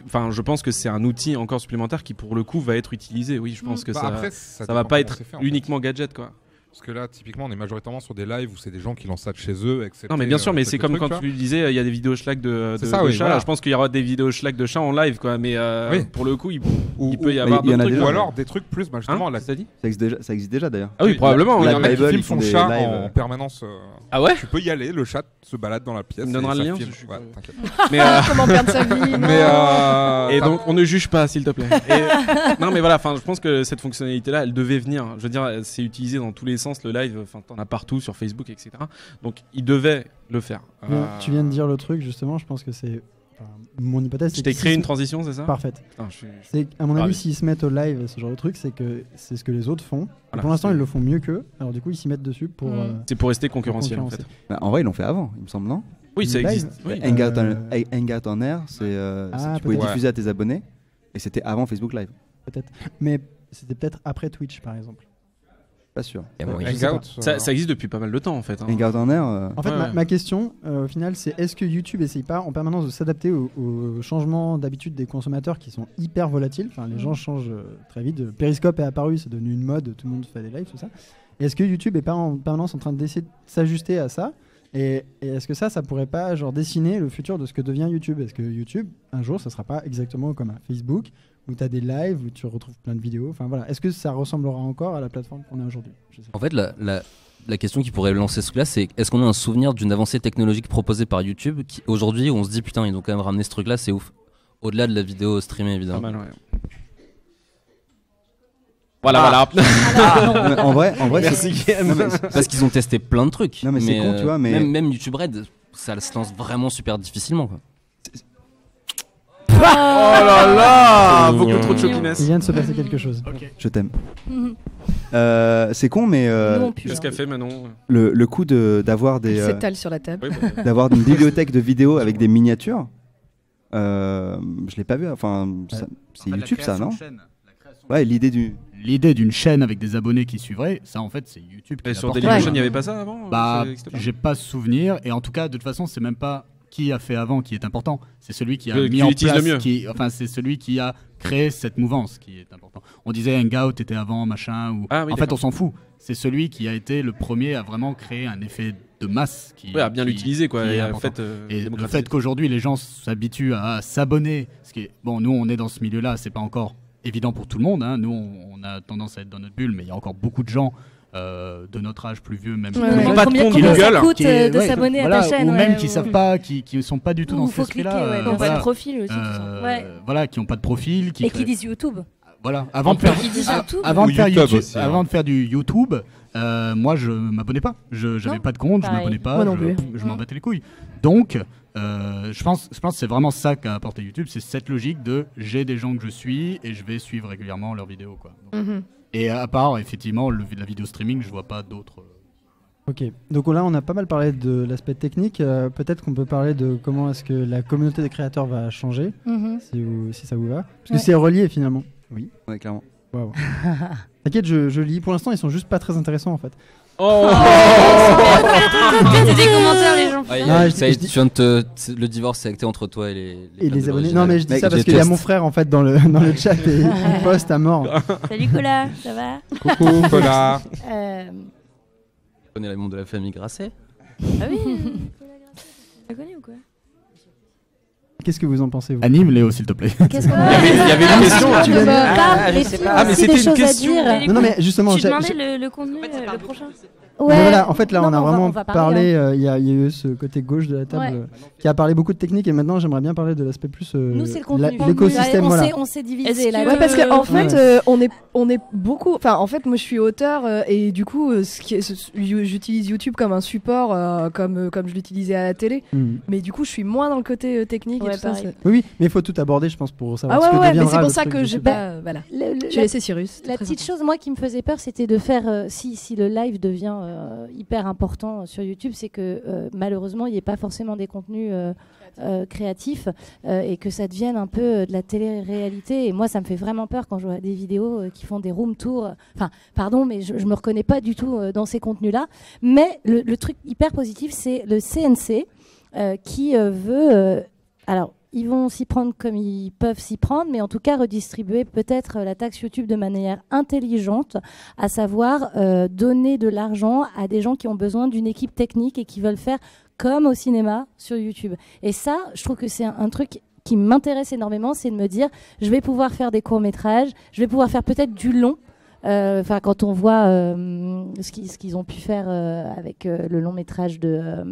enfin, je pense que c'est un outil encore supplémentaire qui, pour le coup, va être utilisé. Oui, je pense que Bah, ça, après, ça, ça va pas être fait, fait. uniquement gadget, quoi. Parce que là, typiquement, on est majoritairement sur des lives où c'est des gens qui lancent ça de chez eux. etc. Non mais bien sûr, mais Euh, c'est comme trucs, quand tu disais, il y a des vidéos schlag de, C'est de, ça, de oui, chats. voilà. Je pense qu'il y aura des vidéos schlag de chats en live, quoi. Mais euh, Oui. pour le coup, il, Ou- il peut y avoir il y en a trucs. Ou alors des trucs plus, bah, justement, Hein la- Ça dit Ça existe déjà, ça existe déjà d'ailleurs. Ah oui, probablement. Il y a un mec qui Bible, filme ils font son chat en permanence. euh, Ah ouais Tu peux y aller, le chat se balade dans la pièce. Donneras ça le lien, t'inquiète. Mais, euh, Comment perdre sa vie euh, Et donc on ne juge pas, s'il te plaît. Non mais voilà, enfin, je pense que cette fonctionnalité-là, elle devait venir. Je veux dire, c'est utilisé dans tous les le live. Enfin, t'en as partout sur Facebook, etc. Donc il devait le faire. Tu viens- Euh, Tu viens de dire le truc, justement, je pense que c'est. enfin, mon hypothèse, Je c'est t'ai créé une se- transition, c'est ça? Parfaite. Putain, je suis- C'est à mon ravi. avis, s'ils se mettent au live, ce genre de truc, c'est que c'est ce que les autres font. Voilà, pour l'instant, c'est- ils le font mieux qu'eux. Alors du coup, ils s'y mettent dessus pour. Mm. euh, C'est pour rester concurrentiel en fait. Bah, en vrai, ils l'ont fait avant, il me semble, non? Oui, ça Live. existe. Oui. Euh, Hangout, en air, c'est euh, Ah, tu pouvais diffuser à tes abonnés. Et c'était avant Facebook Live. Peut-être. Mais c'était peut-être après Twitch, par exemple. Pas sûr. Pas. Ça, ça existe depuis pas mal de temps en fait. hein. Hangout en air, euh, En fait, Ouais, ma, question, euh, au final, c'est est-ce que YouTube essaye pas en permanence de s'adapter aux, aux changements d'habitude des consommateurs qui sont hyper volatiles? Enfin, les gens changent euh, très vite. Periscope est apparu, c'est devenu une mode, tout le monde fait des lives, tout ça. Est-ce que YouTube est pas en permanence en train d'essayer de s'ajuster à ça? Et, et est-ce que ça, ça pourrait pas genre dessiner le futur de ce que devient YouTube? Est-ce que YouTube, un jour, ça sera pas exactement comme un Facebook où tu as des lives, où tu retrouves plein de vidéos Enfin voilà, est-ce que ça ressemblera encore à la plateforme qu'on a aujourd'hui? En fait, la, la, la question qui pourrait lancer ce truc-là, c'est est-ce qu'on a un souvenir d'une avancée technologique proposée par YouTube qui, aujourd'hui, où on se dit putain, ils ont quand même ramené ce truc-là, c'est ouf. Au-delà de la vidéo streamée, Pas évidemment. mal, ouais. Voilà, voilà. Mais en vrai, en vrai, Merci. Non, mais Parce qu'ils ont testé plein de trucs. Non, mais c'est con, tu vois, mais- Même, même YouTube Red, ça se lance vraiment super difficilement. Quoi. Oh là là Beaucoup trop de Il chopiness. vient de se passer quelque chose. je t'aime. Mhm. Euh, c'est con, mais euh, Nous, on pue, Qu'est-ce hein. qu'a fait Manon le, le coup de- d'avoir des euh, s'étale sur la table. Oui, bah, d'avoir une bibliothèque de vidéos avec des miniatures, euh, je l'ai pas vu. Enfin, ça- c'est YouTube ça, non Ouais, l'idée du. L'idée d'une chaîne avec des abonnés qui suivraient, ça en fait c'est YouTube qui Et l'a sur porté. Dailymotion, il n'y avait pas ça avant Bah, Ça existe pas j'ai pas souvenir et en tout cas de toute façon c'est même pas qui a fait avant qui est important, c'est celui qui a mis qui en place, le mieux. qui, enfin c'est celui qui a créé cette mouvance qui est important. On disait Hangout était avant machin ou Ah oui, en fait on s'en fout. C'est celui qui a été le premier à vraiment créer un effet de masse qui, Ouais, à bien l'utiliser quoi. Et en fait, euh, Et le fait qu'aujourd'hui les gens s'habituent à s'abonner, ce qui est bon, nous on est dans ce milieu-là, c'est pas encore évident pour tout le monde. hein. Nous on, on a tendance à être dans notre bulle, mais il y a encore beaucoup de gens euh, de notre âge plus vieux, même Ouais, qui ouais. n'ont Pas de compte Google. coûte qui- euh, de ouais, s'abonner voilà, à ta chaîne ou ouais, même qui ou- savent pas, qui, qui sont pas du tout dans cet esprit-là. ouais, euh, Ils n'ont pas voilà. de profil aussi. Euh, Ouais. Voilà, qui n'ont pas de profil, qui Et qui disent YouTube. voilà, avant de faire, Qui YouTube. avant Ou de faire YouTube YouTube, aussi, hein. avant de faire du YouTube, euh, moi je m'abonnais pas. Je j'avais Non, pas de compte, je pareil. m'abonnais pas, Moi je, je m'en battais les couilles. Donc euh, je pense, je pense que c'est vraiment ça qu'a apporté YouTube, c'est cette logique de j'ai des gens que je suis et je vais suivre régulièrement leurs vidéos quoi. Donc, Mhm. Et à part effectivement le, la vidéo streaming, je vois pas d'autres. euh, Ok, donc là on a pas mal parlé de l'aspect technique. euh, Peut-être qu'on peut parler de comment est-ce que la communauté des créateurs va changer, Mhm. si, vous- si ça vous va. Parce que c'est relié finalement. Oui. Ouais, clairement. Waouh. T'inquiète, je, je lis. Pour l'instant, ils sont juste pas très intéressants en fait. Oh C'est des commentaires, les gens. Ouais, Non, je ça dis- y est, je dis- tu viens de te- c'est- le divorce est acté entre toi et les, Et fans de les abonnés. l'original. Non, mais je dis Mec, ça parce qu'il y a déteste. mon frère en fait dans le, dans le chat et il poste à mort. Salut Cola, ça va? Coucou, Nicolas. Euh, Tu connais les membres de la famille Grasset? Ah oui Tu la connais ou quoi? Qu'est-ce que vous en pensez vous Anime Léo s'il te plaît. Qu'est-ce qu'on Il y avait- il y avait une question. Tu l'as pas. Ah, mais c'était une question. Non, non, mais justement, Tu j'ai- demandais le, le contenu, euh, le prochain Ouais. Mais voilà, en fait, là, Non, on a va- vraiment va parlé. hein. euh, Il y, a il y a eu ce côté gauche de la table Ouais. euh, qui a parlé beaucoup de technique, et maintenant, j'aimerais bien parler de l'aspect plus. euh, Nous, c'est le. L'écosystème, on voilà. s'est- On s'est Est-ce divisé là. que- Ouais, parce qu'en en Ouais. fait, euh, on est on est beaucoup. Enfin, en fait, moi, je suis auteur euh, et du coup, euh, ce j'utilise YouTube comme un support, euh, comme euh, comme je l'utilisais à la télé. Hmm. Mais du coup, je suis moins dans le côté euh, technique. Ouais, et tout ça, pareil. c'est- Oui, oui, mais il faut tout aborder, je pense, pour Ah savoir ouais, ce que ouais, mais c'est pour ça que j'ai pas. Voilà. J'ai la- laissé Cyrus. La petite chose, moi, qui me faisait peur, c'était de faire, si, si le live devient euh, hyper important sur YouTube, c'est que euh, malheureusement, il n'y ait pas forcément des contenus euh, créatifs et que ça devienne un peu de la télé-réalité. Et moi, ça me fait vraiment peur quand je vois des vidéos qui font des room tours. Enfin, pardon, mais je, je me reconnais pas du tout dans ces contenus-là. Mais le, le truc hyper positif, c'est le CNC qui veut. alors, ils vont s'y prendre comme ils peuvent s'y prendre, mais en tout cas redistribuer peut-être la taxe YouTube de manière intelligente, à savoir euh, donner de l'argent à des gens qui ont besoin d'une équipe technique et qui veulent faire comme au cinéma sur YouTube. Et ça, je trouve que c'est un, truc qui m'intéresse énormément, c'est de me dire, je vais pouvoir faire des courts-métrages, je vais pouvoir faire peut-être du long. Euh, Enfin, quand on voit euh, ce qu'ils ce qu'ils ont pu faire euh, avec euh, le long métrage de, euh,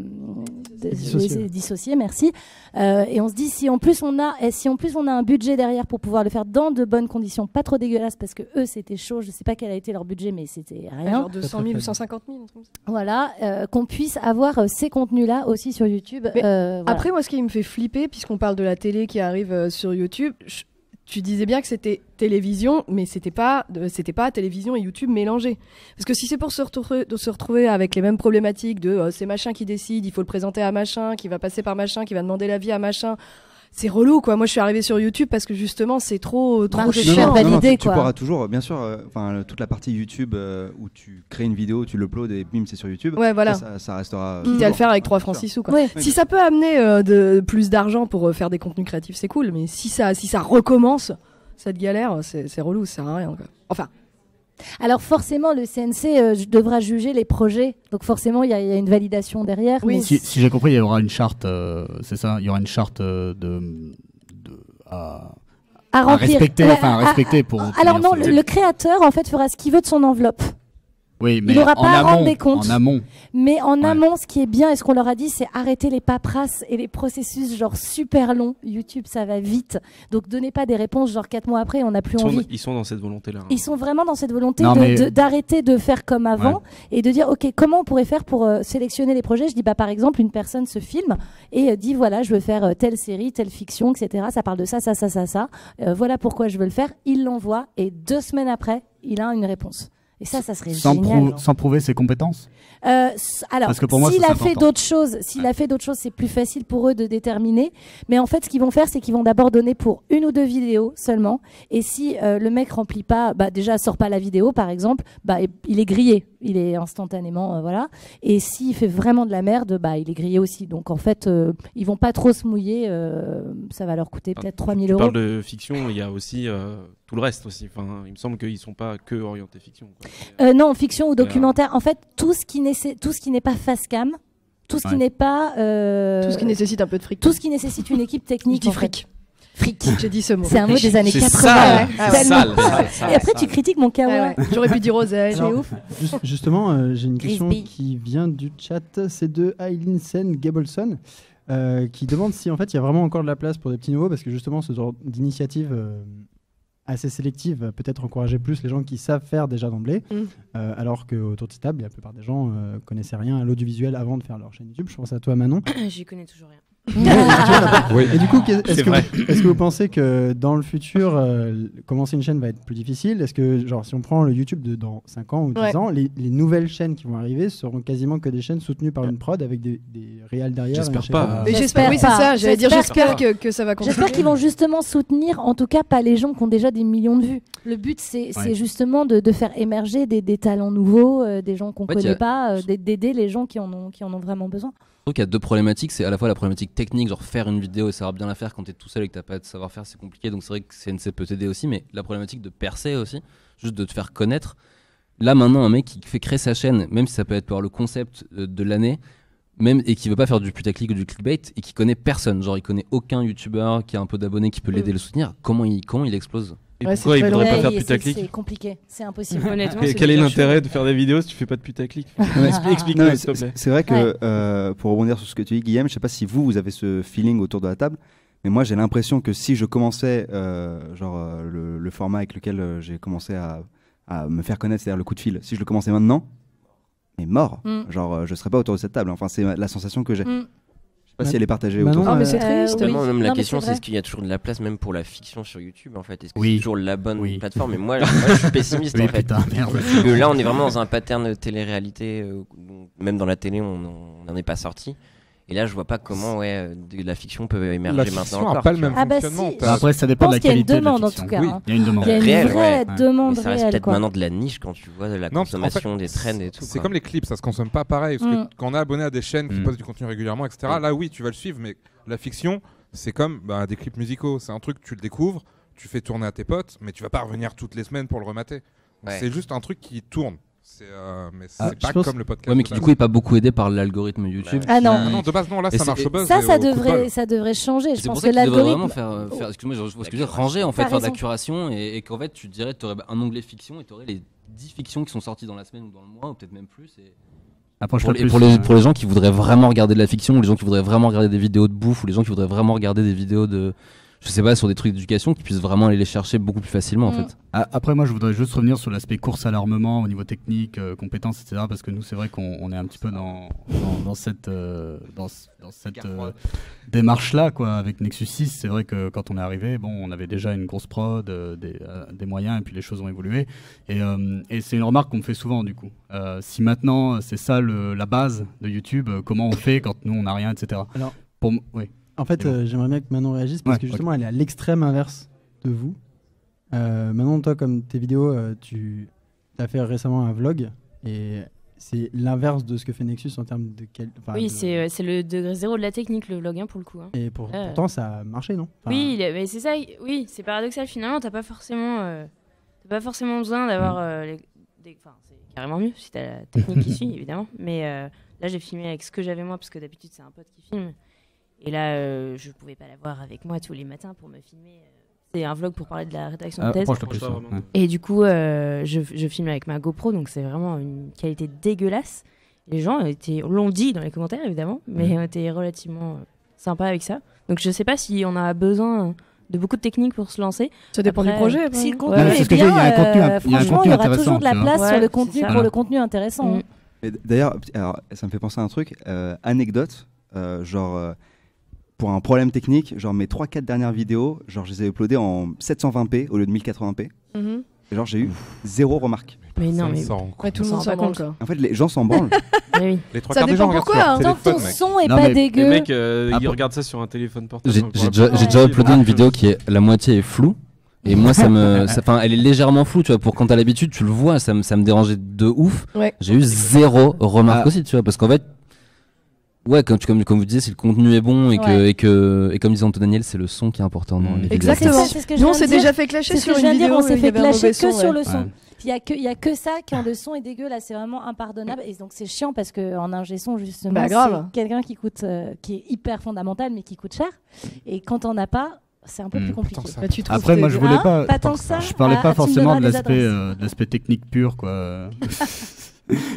de- Dissocié. Dissocié, merci. Euh, et on se dit si en plus on a, et si en plus on a un budget derrière pour pouvoir le faire dans de bonnes conditions, pas trop dégueulasses, parce que eux c'était chaud. Je sais pas quel a été leur budget, mais c'était rien. Genre 200 000 ou 150 000. un truc comme ça. Voilà, euh, qu'on puisse avoir euh, ces contenus-là aussi sur YouTube. Euh, voilà. Après, moi, ce qui me fait flipper, puisqu'on parle de la télé qui arrive euh, sur YouTube, je- tu disais bien que c'était télévision, mais c'était pas, de- c'était pas télévision et YouTube mélangés. Parce que si c'est pour se retrouver, se retrouver avec les mêmes problématiques de euh, c'est machin qui décide, il faut le présenter à machin, qui va passer par machin, qui va demander l'avis à machin. C'est relou, quoi. Moi, je suis arrivée sur YouTube parce que justement, c'est trop, trop Marche chiant. Non, non, valider, tu, pourras toujours, bien sûr, euh, enfin toute la partie YouTube euh, où tu crées une vidéo, tu l'uploades et bim, c'est sur YouTube. Ouais, voilà. Ça, ça- ça restera. Quitte à le faire avec 3 francs 6 sous. Quoi. Ouais. Si ça peut amener euh, de, plus d'argent pour euh, faire des contenus créatifs, c'est cool. Mais si ça, si ça recommence, cette galère, c'est c'est relou, ça sert à rien. Quoi. Enfin, Alors forcément, le CNC euh, devra juger les projets. Donc forcément, il y, a- il y a une validation derrière. Oui. mais Si, si j'ai compris, il y aura une charte, euh, c'est ça? Il y aura une charte euh, de, de- à, à à remplir. respecter, Ouais, enfin à à- respecter pour. Alors obtenir non, le, le créateur en fait fera ce qu'il veut de son enveloppe. Oui, mais n'aura en pas à rendre amont, des comptes. En amont. Mais en Ouais. amont, ce qui est bien et ce qu'on leur a dit, c'est arrêter les paperasses et les processus genre super longs. YouTube, ça va vite. Donc donnez pas des réponses genre quatre mois après, on n'a plus Ils sont, envie. ils sont dans cette volonté-là. hein. Ils sont vraiment dans cette volonté Non, de- mais- de- d'arrêter de, faire comme avant et de dire ok comment on pourrait faire pour euh, sélectionner les projets? Je dis bah par exemple une personne se filme et euh, dit voilà je veux faire euh, telle série, telle fiction, etc. Ça parle de ça, ça, ça, ça, ça. Euh, voilà pourquoi je veux le faire. Il l'envoie et deux semaines après il a une réponse. Et ça, ça serait Sans, génial. prou- sans prouver ses compétences. Euh, alors, Parce que pour moi, s'il a fait d'autres choses, s'il a fait d'autres choses, c'est plus facile pour eux de déterminer. Mais en fait, ce qu'ils vont faire, c'est qu'ils vont d'abord donner pour une ou deux vidéos seulement. Et si euh, le mec remplit pas, bah déjà sort pas la vidéo, par exemple, bah il est grillé, il est instantanément, euh, voilà. Et s'il fait vraiment de la merde, bah il est grillé aussi. Donc en fait, euh, ils vont pas trop se mouiller. euh, ça va leur coûter peut-être 3000 Tu euros. parles de fiction, il y a aussi euh, tout le reste aussi. Enfin, il me semble qu'ils sont pas que orientés fiction. quoi. Euh, non, fiction ou documentaire. En fait, tout ce qui, n'est pas face cam, tout ce qui Ouais. n'est pas. euh, tout ce qui nécessite un peu de fric. Tout ce qui nécessite une équipe technique. Je dis en fait. fric. Fric. J'ai dit ce mot. C'est un mot des années C'est 80. sale. ouais. Ah ouais. Tellement. Sale, sale, sale, Et après, tu critiques mon ouais. J'aurais pu dire oseille. C'est ouf. juste- justement, euh, j'ai une question Grisby. qui vient du chat. C'est de Eileen Sen Gabelson. euh, qui demande si en fait il y a vraiment encore de la place pour des petits nouveaux parce que justement ce genre d'initiative euh, assez sélective va peut-être encourager plus les gens qui savent faire déjà d'emblée Mm. euh, alors qu'autour de cette table la plupart des gens euh, connaissaient rien à l'audiovisuel avant de faire leur chaîne YouTube je pense à toi Manon J'y connais toujours rien. Oui. Et du coup, est-ce que, vous- est-ce que vous pensez que dans le futur, euh, commencer une chaîne va être plus difficile? Est-ce que, genre, si on prend le YouTube de dans 5 ans ou 10 Ouais. ans, les, les nouvelles chaînes qui vont arriver seront quasiment que des chaînes soutenues par une prod avec des, des réals derrière J'espère pas. J'espère oui, c'est pas. ça. J'allais dire, J'espère que, que ça va continuer. J'espère qu'ils vont justement soutenir, en tout cas pas les gens qui ont déjà des millions de vues. Le but, c'est justement de, de faire émerger des, des talents nouveaux, euh, des gens qu'on fait, connaît a- pas, euh, d'a- d'aider les gens qui en ont, qui en ont vraiment besoin. Trouve qu'il y a deux problématiques. C'est à la fois la problématique technique, genre faire une vidéo et savoir bien la faire quand t'es tout seul et que t'as pas de savoir-faire, c'est compliqué. Donc c'est vrai que CNC peut t'aider aussi, mais la problématique de percer aussi, juste de te faire connaître. Là maintenant, un mec qui fait créer sa chaîne, même si ça peut être pour le concept euh, de l'année, même et qui veut pas faire du putaclic ou du clickbait et qui connaît personne, genre il connaît aucun youtubeur qui a un peu d'abonnés qui peut l'aider, Mm. le soutenir. Comment il comment il explose? Et Ouais, pourquoi c'est il très faudrait long. pas faire c'est- putaclic C'est compliqué, c'est impossible. Honnêtement, Et Quel est l'intérêt de faire des vidéos si tu fais pas de putaclic? Explique-nous, s'il c'est- te plaît. C'est vrai que, euh, pour rebondir sur ce que tu dis, Guillaume, je sais pas si vous, vous avez ce feeling autour de la table, mais moi j'ai l'impression que si je commençais, euh, genre euh, le, le format avec lequel euh, j'ai commencé à, à me faire connaître, c'est-à-dire le coup de fil, si je le commençais maintenant, mais mort, Mm. genre euh, je serais pas autour de cette table. Enfin, c'est la sensation que j'ai. Mm. Pas si elle est partagée Manon, autour. Ah, mais euh, c'est triste. Euh, Justement, oui. même Non, la question, c'est est-ce qu'il y a toujours de la place même pour la fiction sur YouTube en fait Est-ce que Oui. c'est toujours la bonne Oui. plateforme? Mais moi, moi, je suis pessimiste Oui, en fait. putain, merde. Là, on est vraiment dans un pattern télé-réalité. euh, même dans la télé, on n'en est pas sorti. Et là, je vois pas comment ouais, de la fiction peut émerger La maintenant fiction encore. pas le même. Ah bah si. Après, ça dépend de la qu'il y a une qualité de la demande en tout cas. Oui. hein. Il y a une demande. Il y a une Réel, vraie ouais. demande Mais ça reste réelle. peut-être maintenant de la niche quand tu vois la Non, parce qu'en consommation fait, des trends et tout. C'est quoi. comme les clips, ça se consomme pas pareil. Parce Mm. que quand on est abonné à des chaînes qui Mm. postent du contenu régulièrement, etc., là oui, tu vas le suivre, mais la fiction, c'est comme bah, des clips musicaux. C'est un truc, tu le découvres, tu fais tourner à tes potes, mais tu vas pas revenir toutes les semaines pour le remater. Ouais. C'est juste un truc qui tourne. C'est, euh, mais c'est Ah, pas pense- comme le podcast. Ouais, mais de qui du base. coup est pas beaucoup aidé par l'algorithme YouTube. Ah non. Ah non, de base, non, là, Et ça c'est- marche au buzz. Ça, et ça au coup de devrait, balle. ça devrait changer. Je C'est pense pour que l'algorithme. vraiment faire, faire excuse-moi, je, je vois ce que je veux dire, ranger en fait, T'as faire de la raison. curation et, et qu'en fait tu dirais tu aurais un onglet fiction et tu aurais les 10 fictions qui sont sorties dans la semaine ou dans le mois ou peut-être même plus. Et... Approche-toi Pour les, plus, pour, les, euh, pour les gens qui voudraient vraiment regarder de la fiction, ou les gens qui voudraient vraiment regarder des vidéos de bouffe, ou les gens qui voudraient vraiment regarder des vidéos de, je sais pas, sur des trucs d'éducation, qui puissent vraiment aller les chercher beaucoup plus facilement en Mm. fait. Après, moi, je voudrais juste revenir sur l'aspect course à l'armement au niveau technique, euh, compétences, etc. Parce que nous, c'est vrai qu'on on est un petit peu dans, dans, dans cette, euh, dans, dans cette euh, démarche-là, quoi. Avec Nexus 6, c'est vrai que quand on est arrivé, bon, on avait déjà une grosse prod, euh, des, euh, des moyens, et puis les choses ont évolué. Et, euh, et c'est une remarque qu'on me fait souvent, du coup. Euh, si maintenant, c'est ça le- la base de YouTube, comment on fait quand nous, on n'a rien, etc. Alors, Pour oui. En fait, euh, j'aimerais bien que Manon réagisse parce Ouais, que justement, elle est à l'extrême inverse de vous. Euh, Manon, toi, comme tes vidéos, euh, tu as fait récemment un vlog et c'est l'inverse de ce que fait Nexus en termes de quel. enfin, Oui, de- c'est c'est le degré zéro de la technique, le vlog, hein, pour le coup. hein. Et pour- Euh, pourtant, ça a marché, non? Enfin, Oui, mais c'est ça. Oui, c'est paradoxal. Finalement, t'as pas forcément, euh, t'as pas forcément besoin d'avoir. euh, les- des- Enfin, c'est carrément mieux si t'as la technique qui suit, évidemment. Mais euh, là, j'ai filmé avec ce que j'avais moi, parce que d'habitude, c'est un pote qui filme. Et là, euh, je pouvais pas l'avoir avec moi tous les matins pour me filmer. C'est un vlog pour parler de la rédaction de Ah, thèse. ouais. Ouais. Et du coup, euh, je, je filme avec ma GoPro, donc c'est vraiment une qualité dégueulasse. Les gens étaient, l'ont dit dans les commentaires, évidemment, mais ont été relativement euh, sympas avec ça. Donc je sais pas si on a besoin de beaucoup de techniques pour se lancer. Ça dépend du projet, après. Si le Ouais, contenu c'est est il y a un bien, contenu- il y euh, franchement, il y aura toujours de la place Ouais, sur le contenu pour le contenu intéressant. D- D'ailleurs, ça me fait penser à un truc. euh, anecdote, euh, genre euh, pour un problème technique, genre mes 3-4 dernières vidéos, genre je les ai uploadées en 720p au lieu de 1080p. Mhm. Et genre j'ai eu zéro remarque. Mais non, mais. Ouais, tout le On monde s'en compte. quoi. En fait, les gens s'en branlent. Mais oui. Les trois Ça quarts des dépend gens regardent pourquoi, leur hein. Tant que téléphone, ton mec. son est Non, pas mais- Les dégueu. mecs, euh, Ah, ils regardent ça sur un téléphone portable. J'ai déjà, Ah, uploadé une vidéo qui est la moitié est floue. Et moi, ça me, enfin, elle est légèrement floue, tu vois. Pour quand t'as l'habitude, tu le vois, ça me, ça me dérangeait de ouf. Ouais. J'ai eu zéro remarque Ah. aussi, tu vois, parce qu'en fait, ouais, comme, tu- comme, comme vous disiez, si le contenu est bon et que, Ouais. et que, et comme disait Antoine Daniel, c'est le son qui est important dans les. Exactement. C'est ce que je Nous, on s'est déjà fait clasher C'est ce sur que je une dire, vidéo. on s'est fait clasher que son, sur le son. Il y a que il y a que ça quand le son est dégueu là, c'est vraiment impardonnable et donc c'est chiant parce que en ingé son justement Bah, c'est grave. quelqu'un qui coûte euh, qui est hyper fondamental mais qui coûte cher et quand on n'a pas, c'est un peu Hmm. plus compliqué. Pourtant, ça- Bah, tu Après, moi, je voulais Hein pas. Pas tant que ça. Je parlais Ah, pas forcément de l'aspect euh, de l'aspect technique pur, quoi.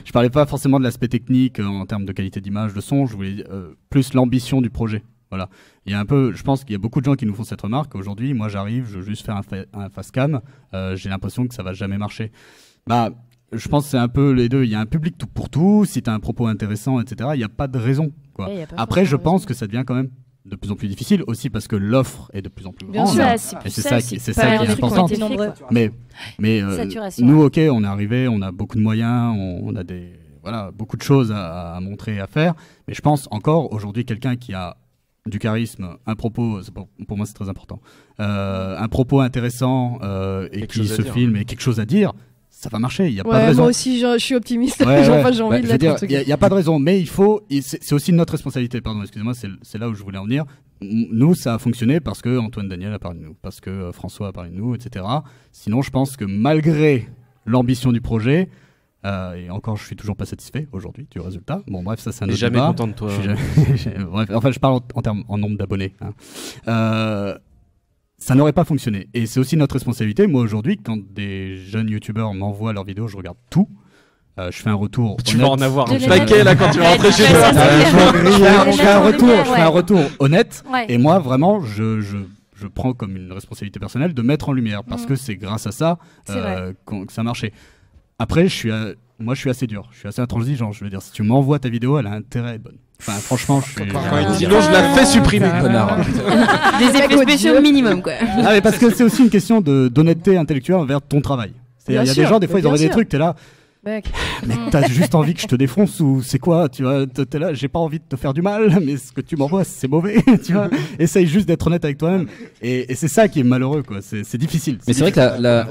je parlais pas forcément de l'aspect technique euh, en termes de qualité d'image, de son. Je voulais euh, plus l'ambition du projet. Voilà. Il y a un peu, je pense qu'il y a beaucoup de gens qui nous font cette remarque. Aujourd'hui, moi, j'arrive, je veux juste faire un, fa- un face cam. euh, J'ai l'impression que ça va jamais marcher. Bah, je pense que c'est un peu les deux. Il y a un public tout pour tout. Si tu as un propos intéressant, etc., il n'y a pas de raison. Quoi. Ouais, y a pas Après, je pense que ça devient quand même de plus en plus difficile aussi parce que l'offre est de plus en plus Bien grande. sûr. Ça, c'est Et c'est ça, ça c'est qui, c'est ça qui est important. Mais, mais euh, nous, ok, on est arrivé, on a beaucoup de moyens, on, on a des, voilà, beaucoup de choses à, à montrer, à faire. Mais je pense encore aujourd'hui, quelqu'un qui a du charisme, un propos, pour, pour moi c'est très important, euh, un propos intéressant euh, et Quelque qui se dire. filme et quelque chose à dire, ça va marcher. Il y a pas de raison. moi aussi, je, je suis optimiste. Ouais, Genre, ouais. enfin, j'ai Bah, envie je de Il n'y a, pas de raison, mais il faut. C'est aussi notre responsabilité. Pardon, excusez-moi, c'est là où je voulais en venir. Nous, ça a fonctionné parce que Antoine Daniel a parlé de nous, parce que euh, François a parlé de nous, etc. Sinon, je pense que malgré l'ambition du projet, euh, et encore, je suis toujours pas satisfait aujourd'hui du résultat. Bon, bref, ça c'est un autre jamais débat. content de toi. Je suis jamais- bref, enfin, je parle en, en termes en nombre d'abonnés. hein. Euh, ça n'aurait pas fonctionné. Et c'est aussi notre responsabilité. Moi, aujourd'hui, quand des jeunes youtubeurs m'envoient leurs vidéos, je regarde tout. Euh, je fais un retour. Tu vas en avoir un paquet fait. là quand tu vas rentrer chez toi. Euh, je, clair. fais- un- retour, je fais un retour honnête. Ouais. Et moi, vraiment, je, je, je prends comme une responsabilité personnelle de mettre en lumière parce Mm. que c'est grâce à ça euh, qu'on- que ça marchait. Après, je suis, moi, je suis assez dur, je suis assez intransigeant. Je veux dire, si tu m'envoies ta vidéo, elle a intérêt à être bonne. Enfin, franchement, je suis. Quand Quand il dit non, je la fais supprimer. Connard. Des effets spéciaux minimum, quoi. Ah, mais parce que c'est aussi une question de d'honnêteté intellectuelle envers ton travail. Il y a des gens, des fois, ils envoient des trucs, t'es là, Mec, mais t'as juste envie que je te défonce ou c'est quoi, tu vois, t'es là, j'ai pas envie de te faire du mal, mais ce que tu m'envoies, c'est mauvais, tu vois. Essaye juste d'être honnête avec toi-même. Et, et c'est ça qui est malheureux, quoi. C'est c'est difficile. Mais c'est vrai que la, la,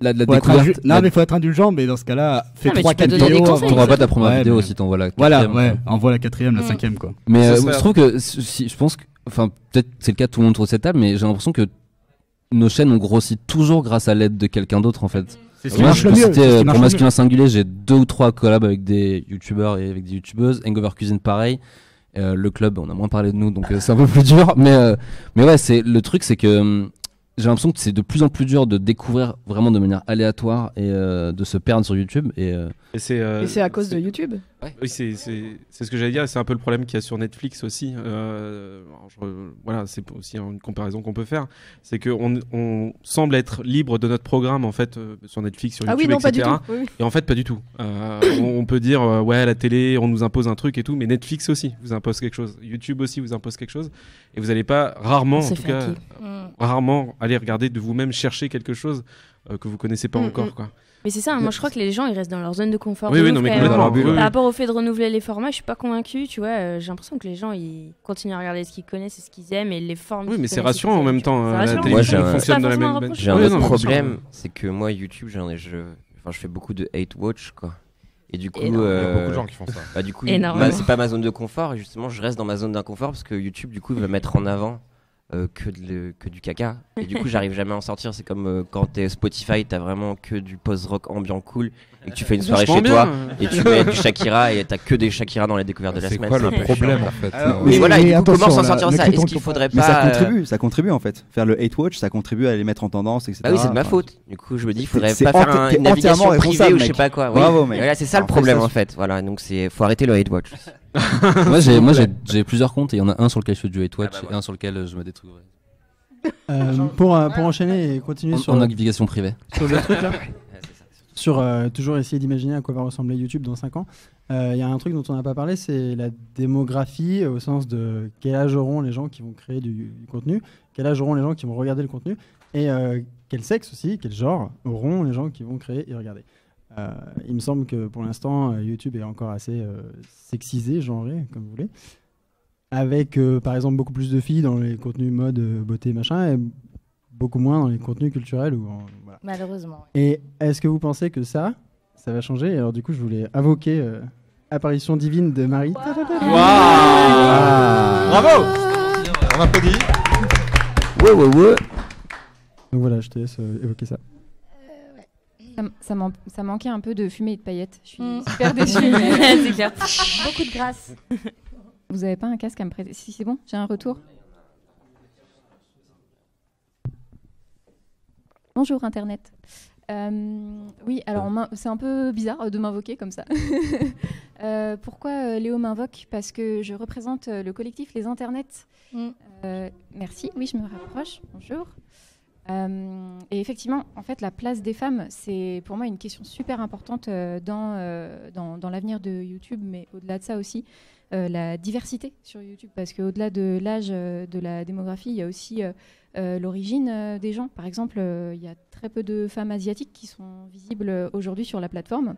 la, la découverte. indul- Non, mais faut être indulgent, mais dans ce cas-là, fais Non, mais tu 3 peux 4 donner des vidéos. T'auras pas ta première Ouais, vidéo mais- aussi, t'envoies la Voilà, quatrième, ouais, envoie la quatrième, la Mm. cinquième, quoi. Mais euh, je trouve que si, je pense que enfin peut-être c'est le cas de tout le monde autour de cette table, mais j'ai l'impression que nos chaînes ont grossi toujours grâce à l'aide de quelqu'un d'autre en fait. C'est ce qui Moi, je c'est euh, pour masculin singulier, j'ai deux ou trois collabs avec des youtubeurs et avec des youtubeuses. Hangover Cuisine pareil. Euh, le club, on a moins parlé de nous, donc euh, c'est un peu plus dur. Mais, euh, mais ouais, c'est le truc, c'est que hum, j'ai l'impression que c'est de plus en plus dur de découvrir vraiment de manière aléatoire et euh, de se perdre sur YouTube. Et, euh, Et c'est euh, Et c'est à cause de YouTube? Oui, c'est ce que j'allais dire. C'est un peu le problème qu'il y a sur Netflix aussi. Euh, je- voilà, c'est aussi une comparaison qu'on peut faire. C'est qu'on on semble être libre de notre programme en fait euh, sur Netflix, sur Ah YouTube, oui, non, pas du etc. tout. Oui, oui. Et en fait, pas du tout. Euh, on, on peut dire euh, ouais, la télé, on nous impose un truc et tout, mais Netflix aussi vous impose quelque chose. YouTube aussi vous impose quelque chose. Et vous n'allez pas rarement, en tout cas, rarement aller regarder de vous-même chercher quelque chose euh, que vous connaissez pas Mm, encore, mm. quoi. Mais c'est ça, moi je crois que les gens ils restent dans leur zone de confort. Oui, oui, non, mais complètement. Dans leur bulle, Par rapport au fait de renouveler les formats, je suis pas convaincu, tu vois. euh, J'ai l'impression que les gens ils continuent à regarder ce qu'ils connaissent et ce qu'ils aiment et les formes. Oui, qu'ils mais c'est connaissent et rassurant en qu'ils même aiment, temps. euh, C'est La rassurant. Moi, télévision j'ai un- fonctionne de la C'est pas même forcément un manière. reproche. J'ai un Oui, autre non, bien sûr. problème, c'est que moi, YouTube, j'en ai, je, enfin, je fais beaucoup de hate watch, quoi. Et du coup, Énorme. Il y a euh, beaucoup de gens qui font ça. Bah, du coup, Énormément. c'est pas ma zone de confort. Et justement, je reste dans ma zone d'inconfort parce que YouTube, du coup, va mettre en avant euh, que, de le- que du caca. Et du coup, j'arrive jamais à en sortir. C'est comme euh, quand t'es Spotify, t'as vraiment que du post-rock ambiant cool et que tu fais une soirée chez bien. toi et tu mets du Shakira et t'as que des Shakira dans les découvertes de la C'est semaine. quoi c'est le un peu problème en fait Alors, Mais Oui, voilà, et comment s'en sortir de ça Est-ce qu'il pas. faudrait Mais pas. ça euh, contribue, ça contribue en fait. Faire le hate watch, ça contribue à les mettre en tendance, etc. Bah oui, c'est de ma Enfin, faute. Du coup, je me dis, il faudrait pas faire un- une navigation privée ou je sais pas quoi. Oui. Bravo, mec. Et voilà, c'est ça le problème en fait. Voilà, donc c'est faut arrêter le hate watch. moi, j'ai, moi j'ai, j'ai plusieurs comptes et il y en a un sur lequel je fais du hate watch Ah bah et un sur lequel je me détruis. Euh, pour, euh, pour enchaîner et continuer En, sur, en navigation privée. sur le truc là. sur euh, toujours essayer d'imaginer à quoi va ressembler YouTube dans 5 ans, euh, il y a un truc dont on n'a pas parlé, c'est la démographie au sens de quel âge auront les gens qui vont créer du, contenu, quel âge auront les gens qui vont regarder le contenu, et euh, quel sexe aussi, quel genre auront les gens qui vont créer et regarder. Euh, il me semble que pour l'instant, euh, YouTube est encore assez euh, sexisé, genré, comme vous voulez. Avec euh, par exemple beaucoup plus de filles dans les contenus mode, euh, beauté, machin, beaucoup moins dans les contenus culturels. Ou en- voilà. Malheureusement. Et est-ce que vous pensez que ça, ça va changer? Et Alors du coup, je voulais invoquer euh, apparition divine de Marie. Bravo On applaudit. Ouais, ouais, ouais. Donc voilà, je te laisse euh, évoquer ça. Ça, m- ça, ça manquait un peu de fumée et de paillettes. Je suis Mm. super déçue. mais- c'est clair. Beaucoup de grâce. Vous avez pas un casque à me prêter? Si c'est bon, j'ai un retour. Bonjour Internet. Euh, oui, alors c'est un peu bizarre de m'invoquer comme ça. Euh, pourquoi euh, Léo m'invoque? Parce que je représente euh, le collectif Les Internets. Mm. Euh, merci, oui, je me rapproche. Bonjour. Euh, et effectivement, en fait, la place des femmes, c'est pour moi une question super importante euh, dans, euh, dans, dans l'avenir de YouTube, mais au-delà de ça aussi, euh, la diversité sur YouTube. Parce qu'au-delà de l'âge, euh, de la démographie, il y a aussi euh, euh, l'origine euh, des gens. Par exemple, euh, il y a très peu de femmes asiatiques qui sont visibles euh, aujourd'hui sur la plateforme.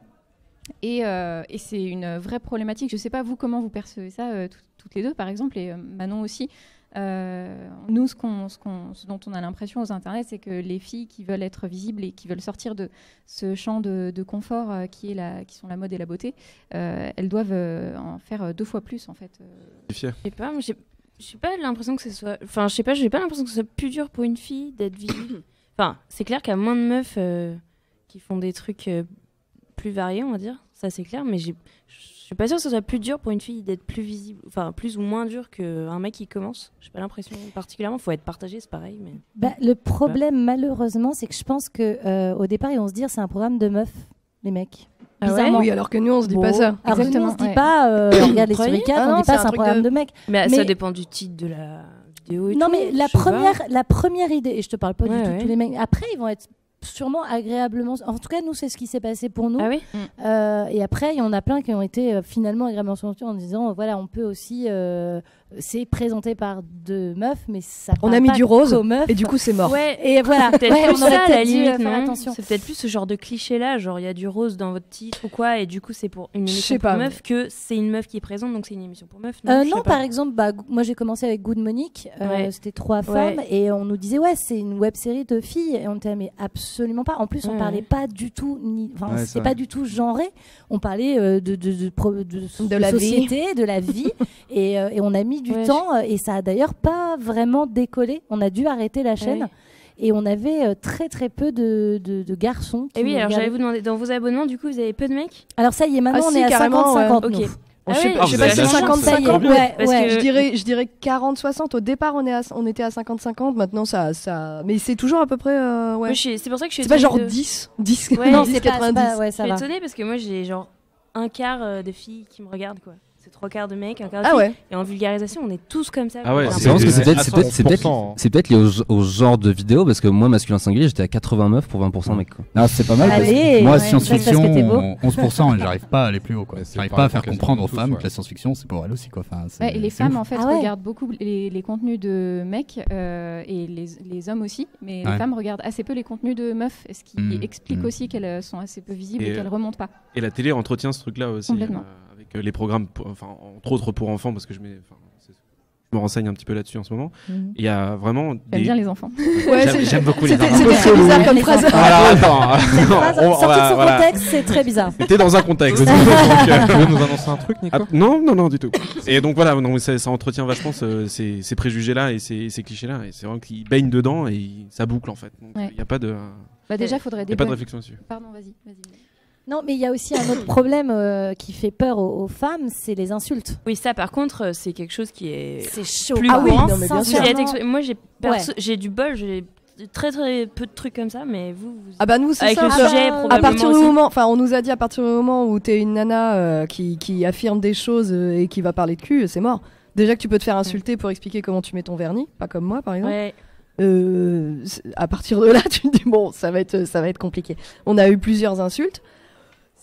Et, euh, et c'est une vraie problématique. Je ne sais pas, vous, comment vous percevez ça, euh, tout- toutes les deux, par exemple, et euh, Manon aussi. Euh, nous, ce, qu'on, ce, qu'on- ce dont on a l'impression aux internets, c'est que les filles qui veulent être visibles et qui veulent sortir de ce champ de, de confort euh, qui, est la, qui sont la mode et la beauté, euh, elles doivent euh, en faire euh, deux fois plus, en fait. euh. Je sais pas, j'ai j'ai pas l'impression que ce soit. Enfin, je sais pas, j'ai pas l'impression que ce soit plus dur pour une fille d'être visible. enfin, c'est clair qu'il y a moins de meufs euh, qui font des trucs euh, plus variés, on va dire. Ça, c'est clair, mais j'ai- je suis pas sûre que ce soit plus dur pour une fille d'être plus visible. Enfin, plus ou moins dur qu'un mec qui commence. J'ai pas l'impression particulièrement. Faut être partagé, c'est pareil. Mais... Bah, le problème, malheureusement, c'est que je pense que euh, au départ, ils vont se dire c'est un programme de meufs, les mecs. Ah Bizarrement. Oui, alors que nous, on se dit Bon. pas ça. Alors que nous, Exactement, on se dit ouais. pas, euh, on regarde les 4, Ah on non, dit pas c'est un un programme de- de mecs. Mais, ça dépend du titre de la vidéo et Non, tout, mais la pas. première, la première idée, et je te parle pas Ouais, du tout ouais. tous les mecs, après, ils vont être sûrement agréablement. En tout cas, nous, c'est ce qui s'est passé pour nous. Ah oui Euh, et après, il y en a plein qui ont été euh, finalement agréablement surpris en disant voilà, on peut aussi. euh, c'est présenté par deux meufs, mais ça. On a mis pas du rose, qu'aux meufs. et du coup, c'est mort. Ouais, Et voilà. peut-être Ouais, plus on aurait ça à la peut-être dû, euh, limite, faire non attention. C'est peut-être plus ce genre de cliché là, genre il y a du rose dans votre titre ou quoi, et du coup c'est pour une émission pour pas, meufs que c'est une meuf qui est présente, donc c'est une émission pour meufs. Euh, je non, pas. par exemple, bah, moi j'ai commencé avec Good Monique, euh, Ouais. c'était trois Ouais. femmes, et on nous disait ouais, c'est une web série de filles, et on était mais absolument pas. En plus, on parlait pas du tout, ni, enfin, Ouais, c'est pas du tout genré. On parlait euh, de de, de, de, De la vie. société, de la vie, et, euh, et on a mis mis du Ouais, temps euh, et ça a d'ailleurs pas vraiment décollé. On a dû arrêter la chaîne. Ouais. Et on avait euh, très très peu de, de- de garçons. qui Et oui, alors j'allais vous demander, dans vos abonnements, du coup, vous avez peu de mecs? Alors ça y est, maintenant Ah, on si, est à carrément, 50-50. ouais. nous. Ok. Bon, je Ah sais oui, pas, je sais pas si chance, 50 ça y est. 50 Ouais, parce ouais. que- Je dirais je dirais 40 60 au départ on est à on était à 50 50 maintenant ça ça mais c'est toujours à peu près euh, ouais. Moi, je suis- C'est pour ça que je suis C'est pas genre étonnée de- 10 10 Ouais, Non, 10 c'est pas, c'est 90. pas- ouais, Je ça suis étonnée parce que moi, j'ai genre un quart euh, de filles qui me regardent, quoi. Trois quarts de mecs, un quart de Ah ouais. Et en vulgarisation, on est tous comme ça. Ah ouais. C'est peut-être à c'est peut-être- c'est peut-être 100%. c'est peut-être lié au, au genre de vidéo parce que moi masculin singulier j'étais à 80 meufs pour 20% mec quoi. Non, c'est pas mal. parce que Allez, moi, ouais, science-fiction, ça, parce que t'es beau. on- 11%, et j'arrive pas à aller plus haut. J'arrive pareil pas à faire comprendre aux tous, femmes ouais. que la science-fiction, c'est pour elles aussi. Quoi. Enfin, c'est- Ouais, et les femmes, en fait, Ah regardent beaucoup les, contenus de mecs euh, et les, les hommes aussi. Mais les femmes regardent assez peu les contenus de meufs, ce qui Mm. explique Mm. aussi qu'elles euh, sont assez peu visibles et, Et, qu'elles remontent pas. Et la télé entretient ce truc-là aussi. Complètement. Les programmes, pour- enfin, entre autres pour enfants, parce que je, mets, me renseigne un petit peu là-dessus en ce moment. Mhm. Il y a vraiment. J'aime Des... bien les enfants. Ouais, J'aime- J'aime beaucoup les enfants. c'était très bizarre comme Les phrase. Alors attends, Cette phrase, on- on sortie va- de son voilà. contexte, c'est très bizarre. C'était dans un contexte. Tu Donc, euh, veux nous annoncer un truc, Nico Ah, non, non, non, du tout. Et donc voilà, non, ça, ça entretient vachement ce- ces, ces préjugés-là et ces, ces clichés-là. Et c'est vraiment qu'ils baignent dedans et ça boucle en fait. Il Ouais. n'y a pas de, Bah, déjà, il faudrait y a pas de réflexion dessus. Pardon, vas-y. vas-y. Non, mais il y a aussi un autre problème euh, qui fait peur aux, aux femmes, c'est les insultes. Oui, ça, par contre, euh, c'est quelque chose qui est. C'est chaud. Plus ah oui, non, mais bien sûr. Moi, j'ai Ouais. du bol, j'ai très très peu de trucs comme ça, mais vous. vous- Ah bah nous c'est Avec ça. le Ah sujet, bah, à probablement. partir du moment, enfin on nous a dit à partir du moment où t'es une nana euh, qui, qui affirme des choses euh, et qui va parler de cul, c'est mort. Déjà que tu peux te faire insulter pour expliquer comment tu mets ton vernis, pas comme moi par exemple. Ouais. Euh, à partir de là, tu te dis bon, ça va être, ça va être compliqué. On a eu plusieurs insultes.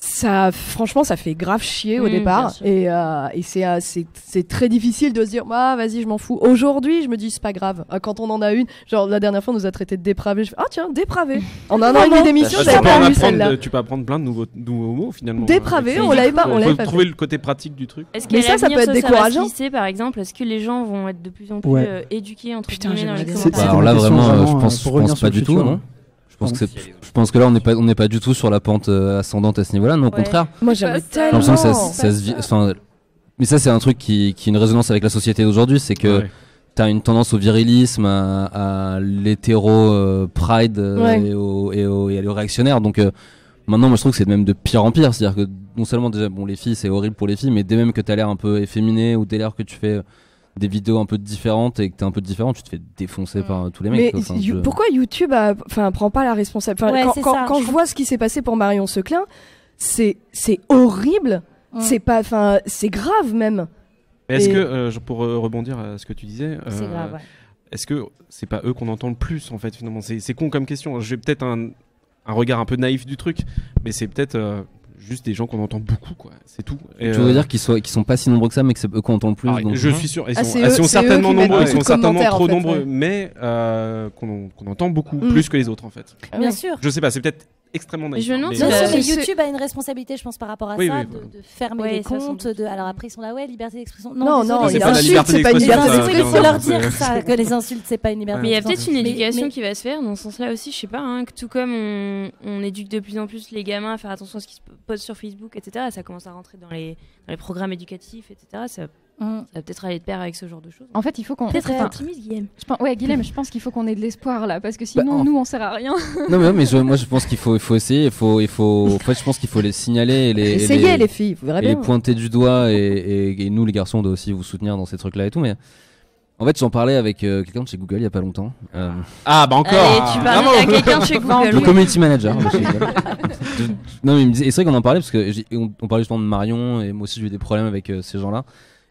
Ça, franchement, ça fait grave chier au Mm, départ, et, euh, et c'est, euh, c'est, très difficile de se dire, ah vas-y, je m'en fous. Aujourd'hui, je me dis c'est pas grave. Euh, Quand on en a une, genre la dernière fois, on nous a traité de dépravés. Je fais, ah tiens, dépravé. En un an et demi d'émission, Bah, j'avais tu, peux pas apprendre celle-là. tu peux apprendre plein de nouveaux, nouveaux mots finalement. Dépravé, on l'avait pas- on l'avait pas trouver le côté pratique du truc. Est-ce Mais ça, ça peut être décourageant. lisser, par exemple? Est-ce que les gens vont être de plus en plus Ouais. euh, éduqués entre Putain, guillemets dans les. C'est- Bah, commentaires? Alors là vraiment, je pense, pas du tout. Je pense que c'est- je pense que là on n'est pas on n'est pas du tout sur la pente euh, ascendante à ce niveau-là. Non, au Ouais. contraire. Moi, j'aimerais J'ai J'ai tellement. l'impression que ça, ça se vit. Mais ça c'est un truc qui, qui a une résonance avec la société d'aujourd'hui, c'est que Ouais. t'as une tendance au virilisme, à, à l'hétéro euh, pride euh, Ouais. et, au, et, au, et au réactionnaire. Donc euh, maintenant, moi je trouve que c'est même de pire en pire. C'est-à-dire que non seulement déjà, bon, les filles c'est horrible pour les filles, mais dès même que t'as l'air un peu efféminé ou dès lors que tu fais euh, des vidéos un peu différentes et que t'es un peu différent, tu te fais défoncer par euh, tous les mecs. Mais quoi. Enfin, you- je- pourquoi YouTube a- enfin, prend pas la responsabilité Enfin, Ouais, Quand, c'est quand- ça, quand je je vois ce qui s'est passé pour Marion Seclin, c'est c'est horrible. Mm. C'est pas, enfin, c'est grave même. Est-ce Et- que, euh, pour euh, rebondir à ce que tu disais, C'est euh, grave, ouais. est-ce que c'est pas eux qu'on entend le plus en fait finalement? C'est c'est con comme question. J'ai peut-être un, un regard un peu naïf du truc, mais c'est peut-être euh, juste des gens qu'on entend beaucoup, quoi. C'est tout. Et, Tu veux dire qu'ils soient, qu'ils sont pas si nombreux que ça, mais que c'est eux qu'on entend le plus. donc- je suis sûr, ils Ah, sont, ils certainement nombreux, ils sont certainement en trop fait, nombreux, ouais. mais euh, qu'on entend beaucoup, Mm. plus que les autres en fait. Bien sûr. Je sais pas, c'est peut-être extrêmement naïf. je me demande mais- si Bien sûr, mais c'est- YouTube a une responsabilité, je pense, par rapport à Oui, ça, oui, de, fermer Ouais, les comptes. De... Alors après, ils sont là, ouais, liberté d'expression. Non, désolé, non, c'est pas c'est pas une d'expression, liberté insultes, il faut leur dire ça, que les insultes, c'est pas une liberté Mais il y a d'expression. peut-être une éducation mais- qui va se faire dans ce sens-là aussi, je sais pas, hein, que tout comme on, on éduque de plus en plus les gamins à faire attention à ce qui se pose sur Facebook, etc., ça commence à rentrer dans les, dans les programmes éducatifs, etc., ça, Mm. ça va peut-être aller de pair avec ce genre de choses. En fait, il faut qu'on. Peut-être enfin, optimiste, Guillaume. je pense, ouais, Guilhem, je pense qu'il faut qu'on ait de l'espoir là, parce que sinon, Bah, en- nous, on sert à rien. Non mais, ouais, mais je- moi je pense qu'il faut, il faut essayer, il faut, il faut, en fait je pense qu'il faut les signaler et les, et Essayez les, les filles, vous verrez et les bien. pointer du doigt et, et- et nous les garçons on doit aussi vous soutenir dans ces trucs là et tout mais en fait j'en parlais avec euh, quelqu'un de chez Google il y a pas longtemps euh, Ah bah encore. Allez, tu parles Bravo. à quelqu'un de chez le Google. community manager de chez Google. Je- non mais il me disait- et c'est vrai qu'on en parlait parce que on, on parlait justement de Marion et moi aussi j'ai eu des problèmes avec euh, ces gens là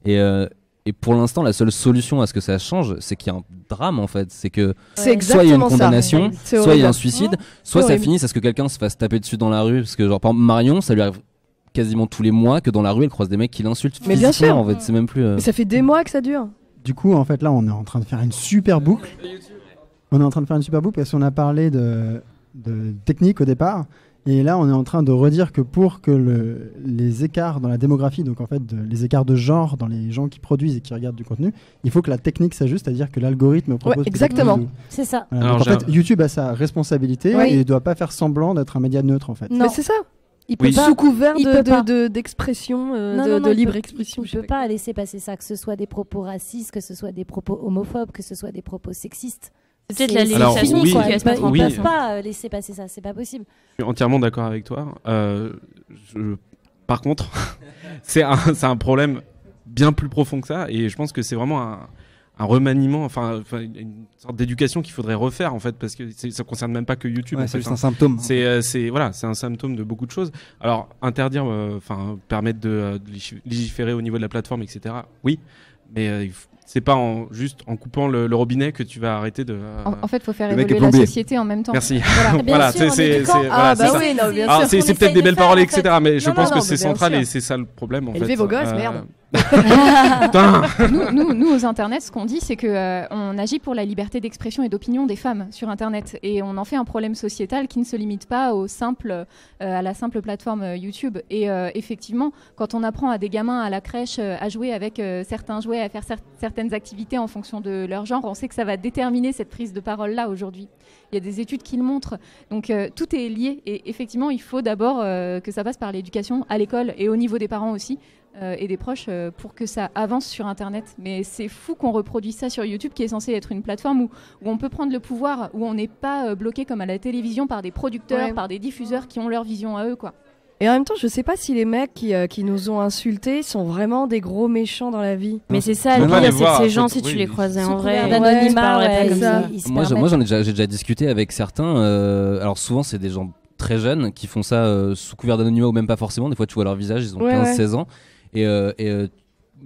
et euh, et pour l'instant, la seule solution à ce que ça change, c'est qu'il y a un drame en fait. C'est que C'est soit il y a une ça. condamnation, soit il y a un suicide, soit ça finisse à ce que quelqu'un se fasse taper dessus dans la rue. Parce que, genre, par exemple, Marion, ça lui arrive quasiment tous les mois que dans la rue, elle croise des mecs qui l'insultent Mais bien physiquement sûr. en fait. C'est même plus. euh, Mais ça fait des mois que ça dure. Du coup, en fait, là, on est en train de faire une super boucle. On est en train de faire une super boucle parce qu'on a parlé de, de technique au départ. Et là, on est en train de redire que pour que le- les écarts dans la démographie, donc en fait de- les écarts de genre dans les gens qui produisent et qui regardent du contenu, il faut que la technique s'ajuste, c'est-à-dire que l'algorithme propose. exactement. C'est ça. Voilà, Alors, donc en fait, YouTube a sa responsabilité Oui. et il ne doit pas faire semblant d'être un média neutre en fait. Non. Mais c'est ça. il peut Oui. pas- Sous couvert de- de- de- d'expression, euh, de- libre peut- expression, Il je sais peut pas laisser passer ça, que ce soit des propos racistes, que ce soit des propos homophobes, que ce soit des propos sexistes. C'est peut-être la fini, oui, quoi. qui va se peuvent, ils pas euh, laisser passer ça, c'est pas possible. Je suis entièrement d'accord avec toi. Euh, je- Par contre, c'est un, problème bien plus profond que ça, et je pense que c'est vraiment un, un remaniement, enfin, une sorte d'éducation qu'il faudrait refaire en fait, parce que ça concerne même pas que YouTube. Ouais, c'est juste hein. un symptôme. C'est euh, c'est- voilà, c'est un symptôme de beaucoup de choses. Alors interdire, euh, enfin permettre de, euh, de légif- légiférer au niveau de la plateforme, etc. Oui, mais euh, il f- c'est pas en, juste en coupant le, le robinet que tu vas arrêter de. euh, En, en fait, il faut faire évoluer la plombier. société en même temps. Merci. Voilà. Voilà, c'est c'est- c'est- voilà, Ah, c'est bah oui, non, bien Alors, sûr. c'est qu'on c'est peut-être des de belles faire, paroles, en etc. Mais je Non, pense non, que c'est central sûr. et c'est ça le problème en Élevez fait. vos gosses, Euh, merde. Nous, nous, aux internets, ce qu'on dit, c'est que euh, on agit pour la liberté d'expression et d'opinion des femmes sur Internet, et on en fait un problème sociétal qui ne se limite pas euh, à la simple plateforme euh, YouTube. Et effectivement, quand on apprend à des gamins à la crèche à jouer avec certains jouets, à faire cer- certaines activités en fonction de leur genre, on sait que ça va déterminer cette prise de parole là aujourd'hui. Il y a des études qui le montrent. Donc tout est lié, et effectivement, il faut d'abord que ça passe par l'éducation à l'école et au niveau des parents aussi euh, et des proches euh, pour que ça avance sur Internet. Mais c'est fou qu'on reproduise ça sur YouTube, qui est censé être une plateforme où, où on peut prendre le pouvoir, où on n'est pas euh, bloqué comme à la télévision par des producteurs, Ouais. par des diffuseurs qui ont leur vision à eux, quoi. Et en même temps, je sais pas si les mecs qui, euh, qui nous ont insultés sont vraiment des gros méchants dans la vie. Mais c'est ça, le pire, c'est que ces gens, si tu les croisais en vrai, d'anonymat, ouais, Moi, j'en- permettent. moi, j'en ai déjà, j'ai déjà discuté avec certains. euh, alors souvent, c'est des gens très jeunes qui font ça euh, sous couvert d'anonymat ou même pas forcément. Des fois, tu vois leur visage, ils ont Ouais, 15-16 ouais. ans. Et, euh, et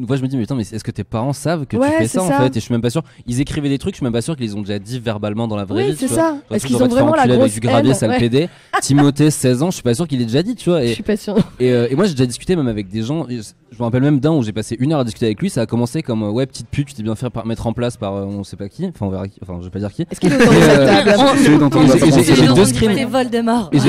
fois, je me dis, mais putain, mais est-ce que tes parents savent que Ouais, tu fais ça, en ça. fait? Et je suis même pas sûr. Ils écrivaient des trucs, je suis même pas sûr qu'ils les ont déjà dit verbalement dans la vraie Oui, vie. c'est ça. Est-ce qu'ils ont vraiment la grosse avec du gravier, haine sale Ouais. PD. Timothée, 16 ans, je suis pas sûr qu'il ait déjà dit, tu vois. Et, Je suis pas sûre. Et, euh, et moi, j'ai déjà discuté même avec des gens. Je je me rappelle même d'un où j'ai passé une heure à discuter avec lui. Ça a commencé comme euh, ouais, petite pute, tu t'es bien fait par- mettre en place par euh, on sait pas qui. Enfin, on verra qui. Enfin, je vais pas dire qui. Est-ce qu'il est autour Et, j'ai- deux screens. C'est Voldemort. Et j'ai-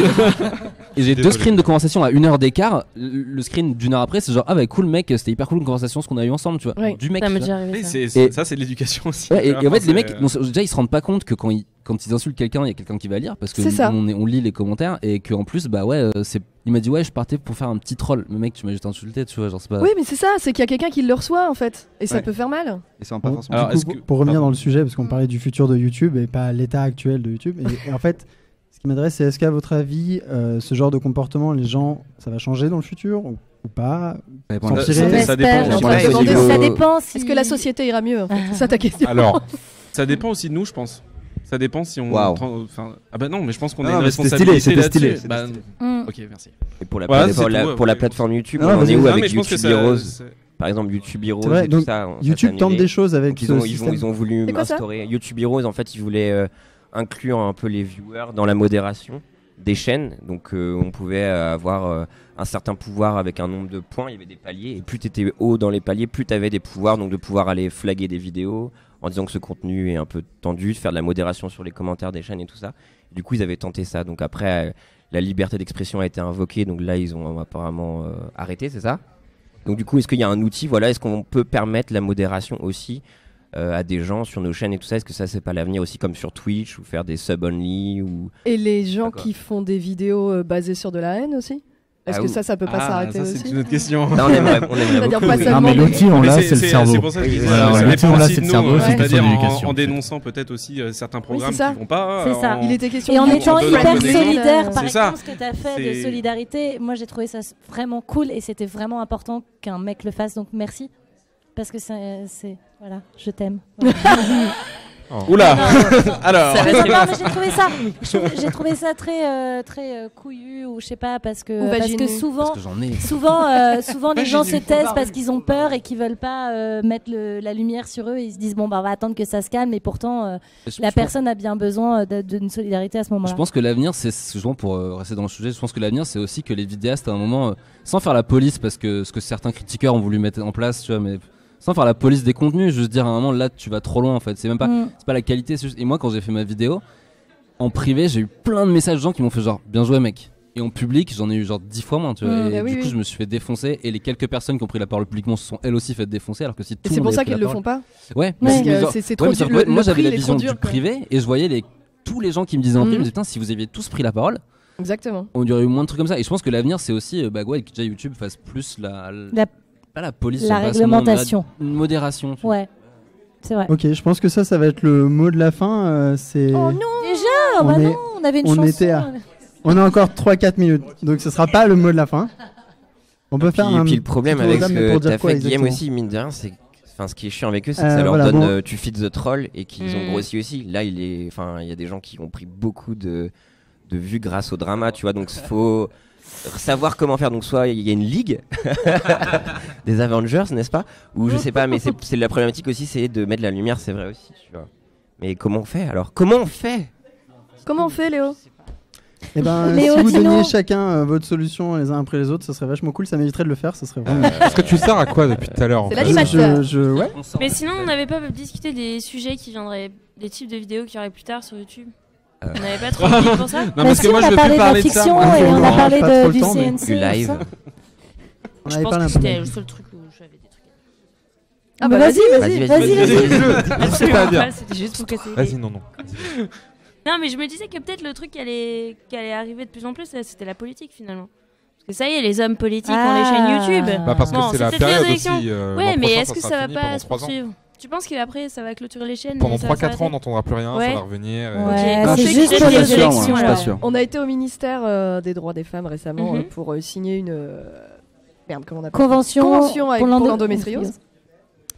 et j'ai deux Désolé. screens de conversation à une heure d'écart. Le le screen d'une heure après, c'est genre ah bah cool mec, c'était hyper cool une conversation ce qu'on a eu ensemble, tu vois. Ouais. Du mec. Ça c'est- de l'éducation aussi. Ouais, et, en fait, les mecs, non, déjà, ils se rendent pas compte que quand ils, quand ils insultent quelqu'un, il y a quelqu'un qui va lire parce que C'est ça. on, est- on lit les commentaires et qu'en plus, bah ouais, euh, c'est. Il m'a dit ouais, je partais pour faire un petit troll. Mais mec, tu m'as juste insulté, tu vois, genre c'est pas. Oui, mais c'est ça, c'est qu'il y a quelqu'un qui le reçoit en fait. Et ça Ouais. peut faire mal. Et ça pas forcément. Alors, coup, pour- que- pour revenir pardon. dans le sujet, parce qu'on parlait du futur de YouTube et pas l'état actuel de YouTube. Et, et en fait, qui m'intéresse, c'est est-ce qu'à votre avis, euh, ce genre de comportement, les gens, ça va changer dans le futur ou, ou pas? Ça dépend ça- dépend. Ça si... Est-ce que la société ira mieux en fait? C'est ça ta question. Alors, Ça dépend aussi de nous, je pense. Ça dépend si on. Enfin, ah bah non, mais je pense qu'on Non, a une mais c'était responsabilité stylé, c'était stylé, Bah, Mm. Ok, merci. Et pour la, Voilà, pour c'est la, tout, pour la ouais. plateforme YouTube, Non, on en est où. Non, avec mais je pense que YouTube Heroes? Par exemple, YouTube Heroes C'est vrai, et tout donc, ça. ça YouTube tente des choses avec Donc, ils, ce ont, ils, ont, système. ils ont voulu instaurer. YouTube Heroes, en fait, ils voulaient inclure un peu les viewers dans la modération des chaînes. Donc, euh, on pouvait euh, avoir euh, un certain pouvoir avec un nombre de points. Il y avait des paliers. Et plus tu étais haut dans les paliers, plus tu avais des pouvoirs. Donc, de pouvoir aller flaguer des vidéos en disant que ce contenu est un peu tendu, de faire de la modération sur les commentaires des chaînes et tout ça. Du coup, ils avaient tenté ça. Donc, après, la liberté d'expression a été invoquée. Donc, là, ils ont apparemment arrêté, c'est ça? Donc du coup, est-ce qu'il y a un outil, voilà, est-ce qu'on peut permettre la modération aussi euh, à des gens sur nos chaînes et tout ça Est-ce que ça c'est pas l'avenir aussi comme sur Twitch ou faire des sub only ou Et les gens qui font des vidéos euh, basées sur de la haine aussi? Est-ce Ah, que ou- ça, ça peut pas Ah, s'arrêter ça, c'est aussi? une autre question. Là, on aimerait, on aimerait beaucoup, pas Non, mais l'outil, on l'a, c'est- le cerveau. C'est pour ça que je Voilà, l'outil, on l'a, aussi c'est le cerveau, euh, c'est une question c'est-à-dire en- en, en dénonçant peut-être aussi euh, certains programmes ça. qui vont pas. C'est ça. en- Il était question Et en de étant hyper solidaire, par exemple, ce que tu as fait de solidarité, moi j'ai trouvé ça vraiment cool et c'était vraiment important qu'un mec le fasse, donc merci. Parce que c'est. Voilà, je t'aime. Voilà. Oula Alors Mais non, non, mais j'ai trouvé ça, j'ai trouvé ça très, euh, très euh, couillu ou je sais pas parce que parce que souvent, Parce que j'en ai. souvent, euh, souvent les gens se taisent parce qu'ils ont peur et qu'ils veulent pas euh, mettre le- la lumière sur eux. Et ils se disent bon bah on va attendre que ça se calme. Et pourtant, euh, la personne a bien besoin de- d'une solidarité à ce moment-là. Je pense que l'avenir, c'est souvent pour euh, rester dans le sujet, je pense que l'avenir, c'est aussi que les vidéastes, à un moment, euh, sans faire la police, parce que ce que certains critiqueurs ont voulu mettre en place, tu vois, mais sans faire la police des contenus, juste dire à un moment, là, tu vas trop loin, en fait. C'est même pas, Mm. c'est pas la qualité. juste- Et moi, quand j'ai fait ma vidéo, en privé, j'ai eu plein de messages de gens qui m'ont fait genre, bien joué, mec. Et en public, j'en ai eu genre dix fois moins, tu vois. Mm. et Bah oui, du coup, oui. je me suis fait défoncer. Et les quelques personnes qui ont pris la parole publiquement se sont elles aussi fait défoncer, alors que si tout c'est pour ça qu'ils le font pas Ouais, c'est- trop dur. moi j'avais la vision du privé et je voyais les tous les gens qui me disaient en me disais putain si vous aviez tous pris la parole, Exactement. On aurait eu moins de trucs comme ça. Et je pense que l'avenir, c'est aussi euh, bah, ouais, que déjà YouTube fasse plus la. La- pas la police, réglementation. Une modération. Ouais, c'est vrai. Ok, je pense que ça, ça va être le mot de la fin. euh, c'est. Oh non Déjà On Bah est- non, on avait une on chanson. était à- On a encore 3-4 minutes, donc ce sera pas le mot de la fin. On peut faire Puis, un puis le problème petit avec ce de table, mais que pour dire t'as quoi fait Guillaume exactement aussi, mine de rien, c'est que- enfin ce qui est chiant avec eux, c'est que Euh, ça leur voilà, donne bon. euh, tu feed the troll et qu'ils ont Mm. grossi aussi. Là, il est, enfin, il y a des gens qui ont pris beaucoup de, de vues grâce au drama, tu vois. Donc faut savoir comment faire. Donc soit il y a une ligue des Avengers, n'est-ce pas? Ou je sais pas, mais c'est la problématique aussi, c'est de mettre la lumière, c'est vrai aussi, tu vois. Mais comment on fait alors? Comment on fait? Comment on fait, Léo? Eh ben, Léo, si vous donniez chacun euh, votre solution les uns après les autres, ça serait vachement cool. Ça m'éviterait de le faire, ça serait vraiment. Est-ce que tu sers à quoi depuis tout à l'heure C'est l'animateur. Je, je- ouais. Mais sinon, on n'avait pas discuté des sujets qui viendraient, des types de vidéos qui y aurait plus tard sur YouTube. Euh. On n'avait pas trop envie pour ça Non, Bah parce si, que moi, on je a veux parlé plus de la parler de ça. fiction et on a parlé de, trop le du temps, mais- CNC. Du live. ça. On Je avait pense parlé que c'était le seul truc où j'avais des trucs. Ah bah vas-y, vas-y, vas-y, vas-y, pas C'était juste pour casser. Vas-y, non, non. Non, mais je me disais que peut-être le truc qui allait, qui allait arriver de plus en plus, ça, c'était la politique finalement. Parce que ça y est, les hommes politiques ont les Ah. chaînes YouTube. Bah, parce que Bon, c'est la période aussi. euh, ouais, mais est-ce que sera ça va pas se poursuivre? Tu penses qu'après ça va clôturer les chaînes Pendant et ça va 3-4 ans, on n'entendra plus rien, Ouais. ça va revenir. et- Ouais, Non, c'est je sais juste pour c'est les sûr, moi, élections. je suis pas là. sûr. On a été au ministère euh, des droits des femmes récemment Mhm. euh, pour euh, signer une. euh, Merde, comment on appelle Convention, Convention avec- pour pour l'endo- l'endométriose.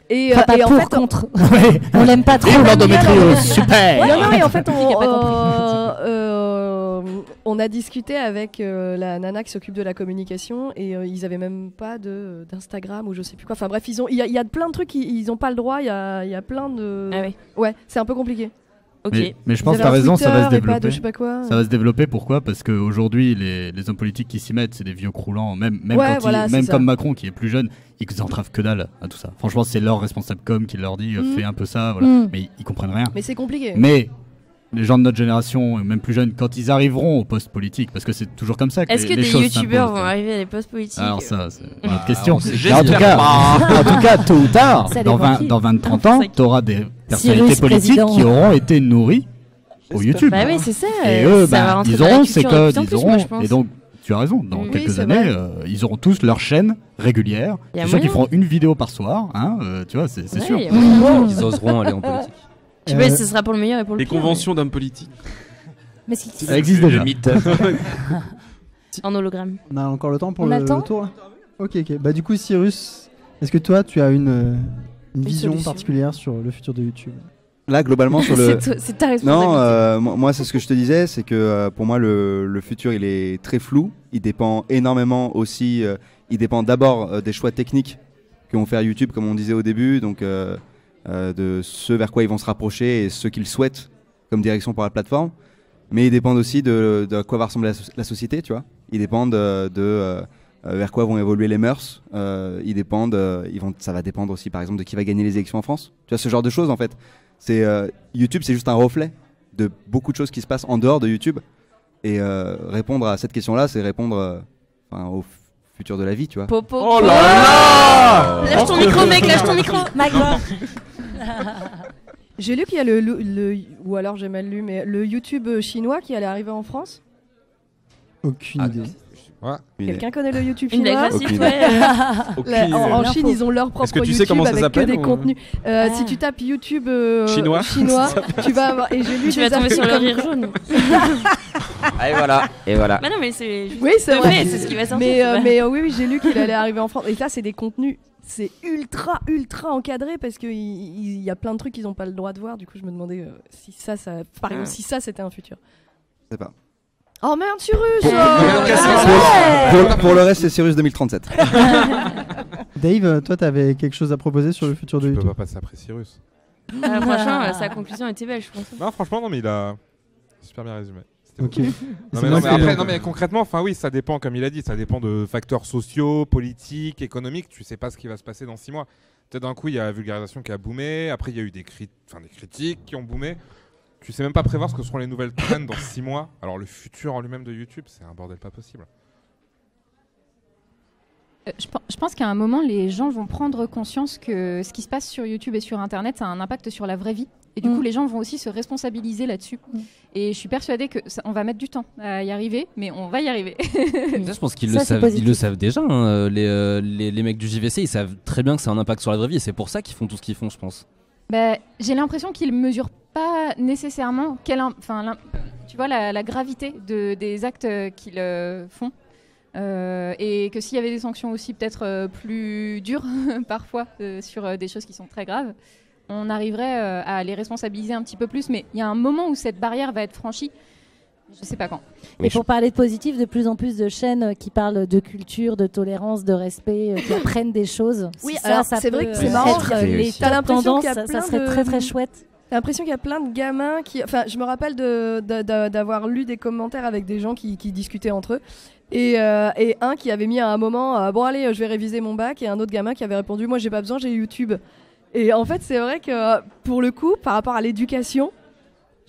Et, Enfin, euh, pas et en pour, fait, on- contre. on l'aime pas trop. L'endométriose, super Non, non, et en fait, on, Il a pas compris. euh, euh, on a discuté avec euh, la nana qui s'occupe de la communication et euh, ils avaient même pas de d'Instagram ou je sais plus quoi. Enfin bref, ils ont, il y, a- il y a plein de trucs, ils, ils ont pas le droit. Il y a, il y a plein de. Ah oui. Ouais, c'est un peu compliqué. Ok. Mais, mais je pense que avaient tu as un raison, ça va se de développer. je sais pas quoi. Ça va se développer, pourquoi? Parce qu'aujourd'hui, les, les hommes politiques qui s'y mettent, c'est des vieux croulants, même, même, Ouais, quand voilà, ils- c'est même ça. comme Macron qui est plus jeune, ils entravent que dalle à tout ça. Franchement, c'est leur responsable com qui leur dit euh, Mm. fais un peu ça, voilà. Mm. mais ils comprennent rien. Mais c'est compliqué. Mais les gens de notre génération, même plus jeunes, quand ils arriveront au poste politique, parce que c'est toujours comme ça que Est-ce que les des youtubeurs vont quoi. arriver à des postes politiques Alors ça, c'est une autre Ah, question. Mais en tout cas, en tout cas, tôt ou tard, dans dépend 20, qui. dans 20-30 ans, tu auras des personnalités politiques qui auront été nourries au YouTube. Bah oui, c'est ça. Et euh, eux, bah, ils auront ces de codes, ils plus, auront. et donc, tu as raison, dans Oui, quelques années, euh, ils auront tous leur chaîne régulière. Y a C'est sûr qu'ils feront une vidéo par soir, hein, euh, tu vois, c'est Ouais, sûr. Ils oseront aller en politique. Je sais pas Euh, si ce sera pour le meilleur et pour le Les pire. conventions d'hommes politiques. Mais c'est- Ça existe Le déjà. mythe. En hologramme. On a encore le temps pour On le, a le temps le tour là Ok, ok. Bah, du coup, Cyrus, est-ce que toi, tu as une, euh, une vision solution. particulière sur le futur de YouTube? Là, globalement, sur le. C'est toi- C'est ta responsabilité. Non, euh, moi, moi, c'est ce que je te disais, c'est que euh, pour moi, le, le futur, il est très flou. Il dépend énormément aussi. euh, il dépend d'abord euh, des choix techniques que vont faire YouTube, comme on disait au début, donc euh, de ce vers quoi ils vont se rapprocher et ce qu'ils souhaitent comme direction pour la plateforme. Mais ils dépendent aussi de, de à quoi va ressembler la, so- la société, tu vois. Ils dépendent de, de, euh, euh, vers quoi vont évoluer les mœurs. Euh, ils dépendent, euh, ils vont, ça va dépendre aussi, par exemple, de qui va gagner les élections en France. Tu vois, ce genre de choses, en fait. C'est euh, YouTube, c'est juste un reflet de beaucoup de choses qui se passent en dehors de YouTube. Et euh, répondre à cette question-là, c'est répondre euh, enfin, au futur de la vie, tu vois. Popo. Oh là là Lâche ton micro, mec, lâche ton micro. J'ai lu qu'il y a le, le- le- ou alors j'ai mal lu, mais le YouTube chinois qui allait arriver en France. Aucune Ah, idée. Ouais. Quelqu'un connaît le YouTube chinois Aucune en. Chine, ils ont leur propre Est-ce que tu YouTube sais comment ça avec que des ou- contenus. Euh, Ah. Si tu tapes YouTube euh, Chinois chinois, tu vas avoir. Et j'ai lu Tu vas tomber sur le rire jaune. Ah, et voilà, et voilà. Bah non, mais c'est. Oui, c'est vrai. fait, c'est ce qui va sortir. Mais, euh, mais euh, oui, oui, j'ai lu qu'il allait arriver en France. Et là, c'est des contenus, c'est ultra, ultra encadré parce qu'il il y a plein de trucs qu'ils n'ont pas le droit de voir. Du coup, je me demandais euh, si ça, ça, par exemple, Ah. si ça, c'était un futur. Je sais pas. Oh merde, Cyrus Pour, euh, pour- pour le reste, c'est Cyrus 2037. Dave, euh, toi, t'avais quelque chose à proposer sur le futur de Tu peux YouTube pas passer après Cyrus. Ah, franchement, euh, sa conclusion était belle, je pense. Non, franchement, non, mais il a super bien résumé. Ok. Non mais, non, mais ai- après, non mais concrètement, enfin oui, ça dépend, comme il a dit, ça dépend de facteurs sociaux, politiques, économiques. Tu sais pas ce qui va se passer dans six mois. Peut-être d'un coup, il y a la vulgarisation qui a boomé. Après, il y a eu des, cri- des critiques qui ont boomé. Tu sais même pas prévoir ce que seront les nouvelles trends dans six mois. Alors le futur en lui-même de YouTube, c'est un bordel pas possible. Euh, Je, pen- je pense qu'à un moment, les gens vont prendre conscience que ce qui se passe sur YouTube et sur Internet, ça a un impact sur la vraie vie. Et du Mm. coup, les gens vont aussi se responsabiliser là-dessus. Et je suis persuadée que ça- on va mettre du temps à y arriver, mais on va y arriver. Ça, je pense qu'ils le, savent- positif. ils le savent déjà. hein, Les, euh, les, les mecs du JVC, ils savent très bien que ça a un impact sur la vraie vie et c'est pour ça qu'ils font tout ce qu'ils font, je pense. Bah, j'ai l'impression qu'ils mesurent pas nécessairement quel, tu vois, la, la gravité de, des actes euh, qu'ils euh, font. Euh, et que s'il y avait des sanctions aussi peut-être euh, plus dures parfois euh, sur euh, des choses qui sont très graves, on arriverait euh, à les responsabiliser un petit peu plus. Mais il y a un moment où cette barrière va être franchie. Je sais pas quand. Et pour parler de positif, de plus en plus de chaînes qui parlent de culture, de tolérance, de respect, qui apprennent des choses. Oui, ça, alors, ça c'est vrai que c'est marrant. T'as l'impression qu'il y a ça, plein ça serait de- très très chouette. J'ai l'impression qu'il y a plein de gamins qui. Enfin, je me rappelle de- de- de- d'avoir lu des commentaires avec des gens qui, qui discutaient entre eux. Et, euh, et un qui avait mis à un moment euh, Bon, allez, je vais réviser mon bac. Et un autre gamin qui avait répondu Moi, j'ai pas besoin, j'ai YouTube. Et en fait, c'est vrai que pour le coup, par rapport à l'éducation,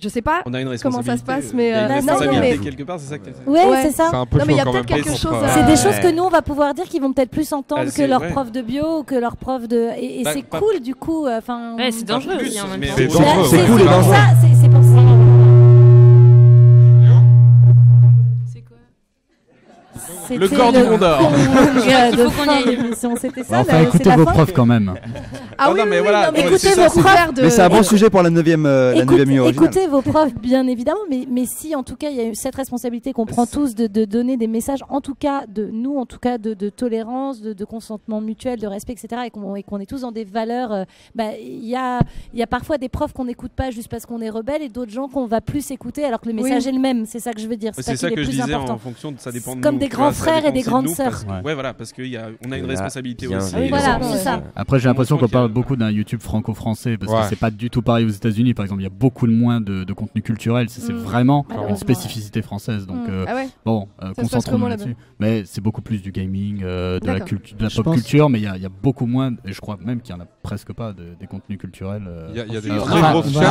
je sais pas On a une comment ça se passe, mais. il y a une euh, non, non, mais. quelque part, c'est ça que Ouais, Ouais. c'est ça. C'est un peu Non, mais il y a peut-être quelque chose à- C'est des choses que nous on va pouvoir dire qui vont peut-être plus entendre Ah, que leur vrai. prof de bio ou que leur prof de et, et Bah, c'est pas- cool du coup enfin Ouais, c'est dangereux. C'est C'est pour dangereux. Le corps du Gondor. congrès Il de faut qu'on y fin aille. d'émission, c'était ça Enfin, écoutez vos profs quand même. Ah Non, oui, mais oui, voilà, non, mais ouais, écoutez vos profs de- Mais c'est un bon sujet pour la 9ème euh, écoutez vos profs, bien évidemment, mais, mais si en tout cas il y a cette responsabilité qu'on prend tous de, de donner des messages, en tout cas de nous, en tout cas de, de tolérance, de, de consentement mutuel, de respect, etc. Et qu'on est tous dans des valeurs. euh, bah, Il y, a, il y a parfois des profs qu'on n'écoute pas juste parce qu'on est rebelle et d'autres gens qu'on va plus écouter alors que le Oui. message est le même. C'est ça que je veux dire. C'est ça que je disais en fonction de ça dépend de Comme des grands frères et des grandes sœurs. Ouais. Ouais, voilà, parce qu'on a, on a une Là, responsabilité aussi. oui, voilà, c'est ça. Après, j'ai l'impression qu'on parle beaucoup d'un YouTube franco-français parce Ouais. que c'est pas du tout pareil aux États-Unis. Par exemple, il y a beaucoup moins de, de contenu culturel. C'est c'est Mm. vraiment Malheureusement, une spécificité française. Donc, Mm. euh, Ah ouais bon, euh, concentrons-nous là-dessus. là-bas Mais c'est beaucoup plus du gaming, euh, de la, pop culture, mais il y, a- il y a beaucoup moins, et je crois même qu'il y en a presque pas de, des contenus culturels. Il y a- des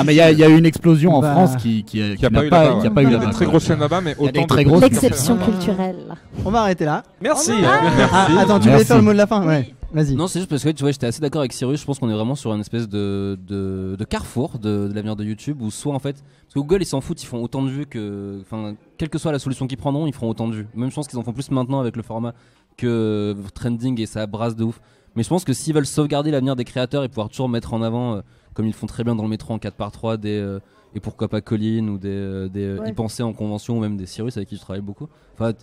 mais il y, a- il y a eu une explosion en Bah, France qui, n'a pas eu là-bas. Il y a des très grosses chaînes là-bas, mais Il y a des autant L'exception culturelle. Va arrêter là. Merci. Ah, attends, tu voulais faire le mot de la fin Ouais, vas-y. Non, c'est juste parce que tu vois, j'étais assez d'accord avec Cyrus. Je pense qu'on est vraiment sur une espèce de, de, de carrefour de, de l'avenir de YouTube où soit en fait, parce que Google ils s'en foutent, ils font autant de vues que, enfin, quelle que soit la solution qu'ils prendront, ils feront autant de vues. Même je pense qu'ils en font plus maintenant avec le format que trending et ça brasse de ouf. Mais je pense que s'ils veulent sauvegarder l'avenir des créateurs et pouvoir toujours mettre en avant, euh, comme ils le font très bien dans le métro en 4x3, des, euh, et pourquoi pas Colline ou des, euh, des Ouais. y penser en convention ou même des Cyrus avec qui je travaille beaucoup. Enfin,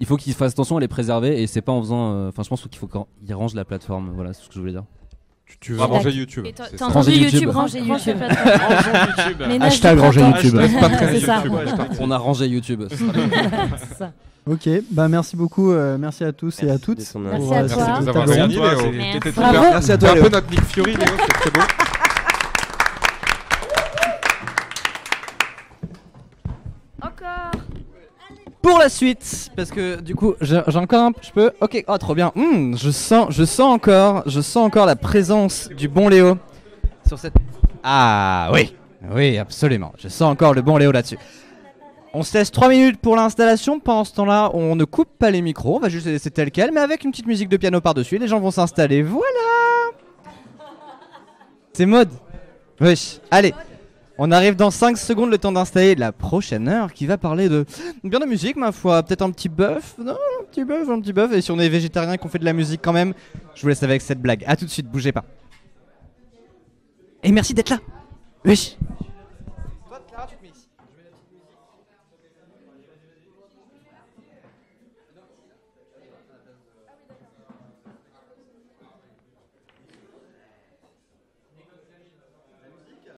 il faut qu'ils fassent attention à les préserver et c'est pas en faisant. euh, Enfin, je pense qu'il faut qu'ils rangent la plateforme. Voilà, c'est ce que je voulais dire. Tu- Tu veux ranger YouTube. T'as Ranger YouTube, ranger YouTube. Hashtag ranger. YouTube. On a rangé YouTube. Ok, bah merci beaucoup, euh, merci à tous et à Merci toutes. Merci pour, à euh, toi. Merci. Léo. c'est- Merci. à toi, un Léo. peu notre Nick Fury, Léo, c'est très beau. Encore. Pour la suite, parce que du coup, j'ai j'ai encore un. Je peux Ok, oh trop bien. Hmm, je, sens, je sens encore, je sens encore la présence du bon Léo sur cette. Ah oui, oui, absolument. Je sens encore le bon Léo là-dessus. On se laisse 3 minutes pour l'installation. Pendant ce temps-là, on ne coupe pas les micros. On va juste les laisser tel quel, mais avec une petite musique de piano par-dessus. Les gens vont s'installer. Voilà C'est mode Oui, allez. On arrive dans 5 secondes, le temps d'installer la prochaine heure qui va parler de bien de musique, ma foi. Peut-être un petit bœuf. Non, un petit bœuf, un petit bœuf. Et si on est végétarien qu'on fait de la musique quand même, je vous laisse avec cette blague. A tout de suite, bougez pas. Et merci d'être là. Oui.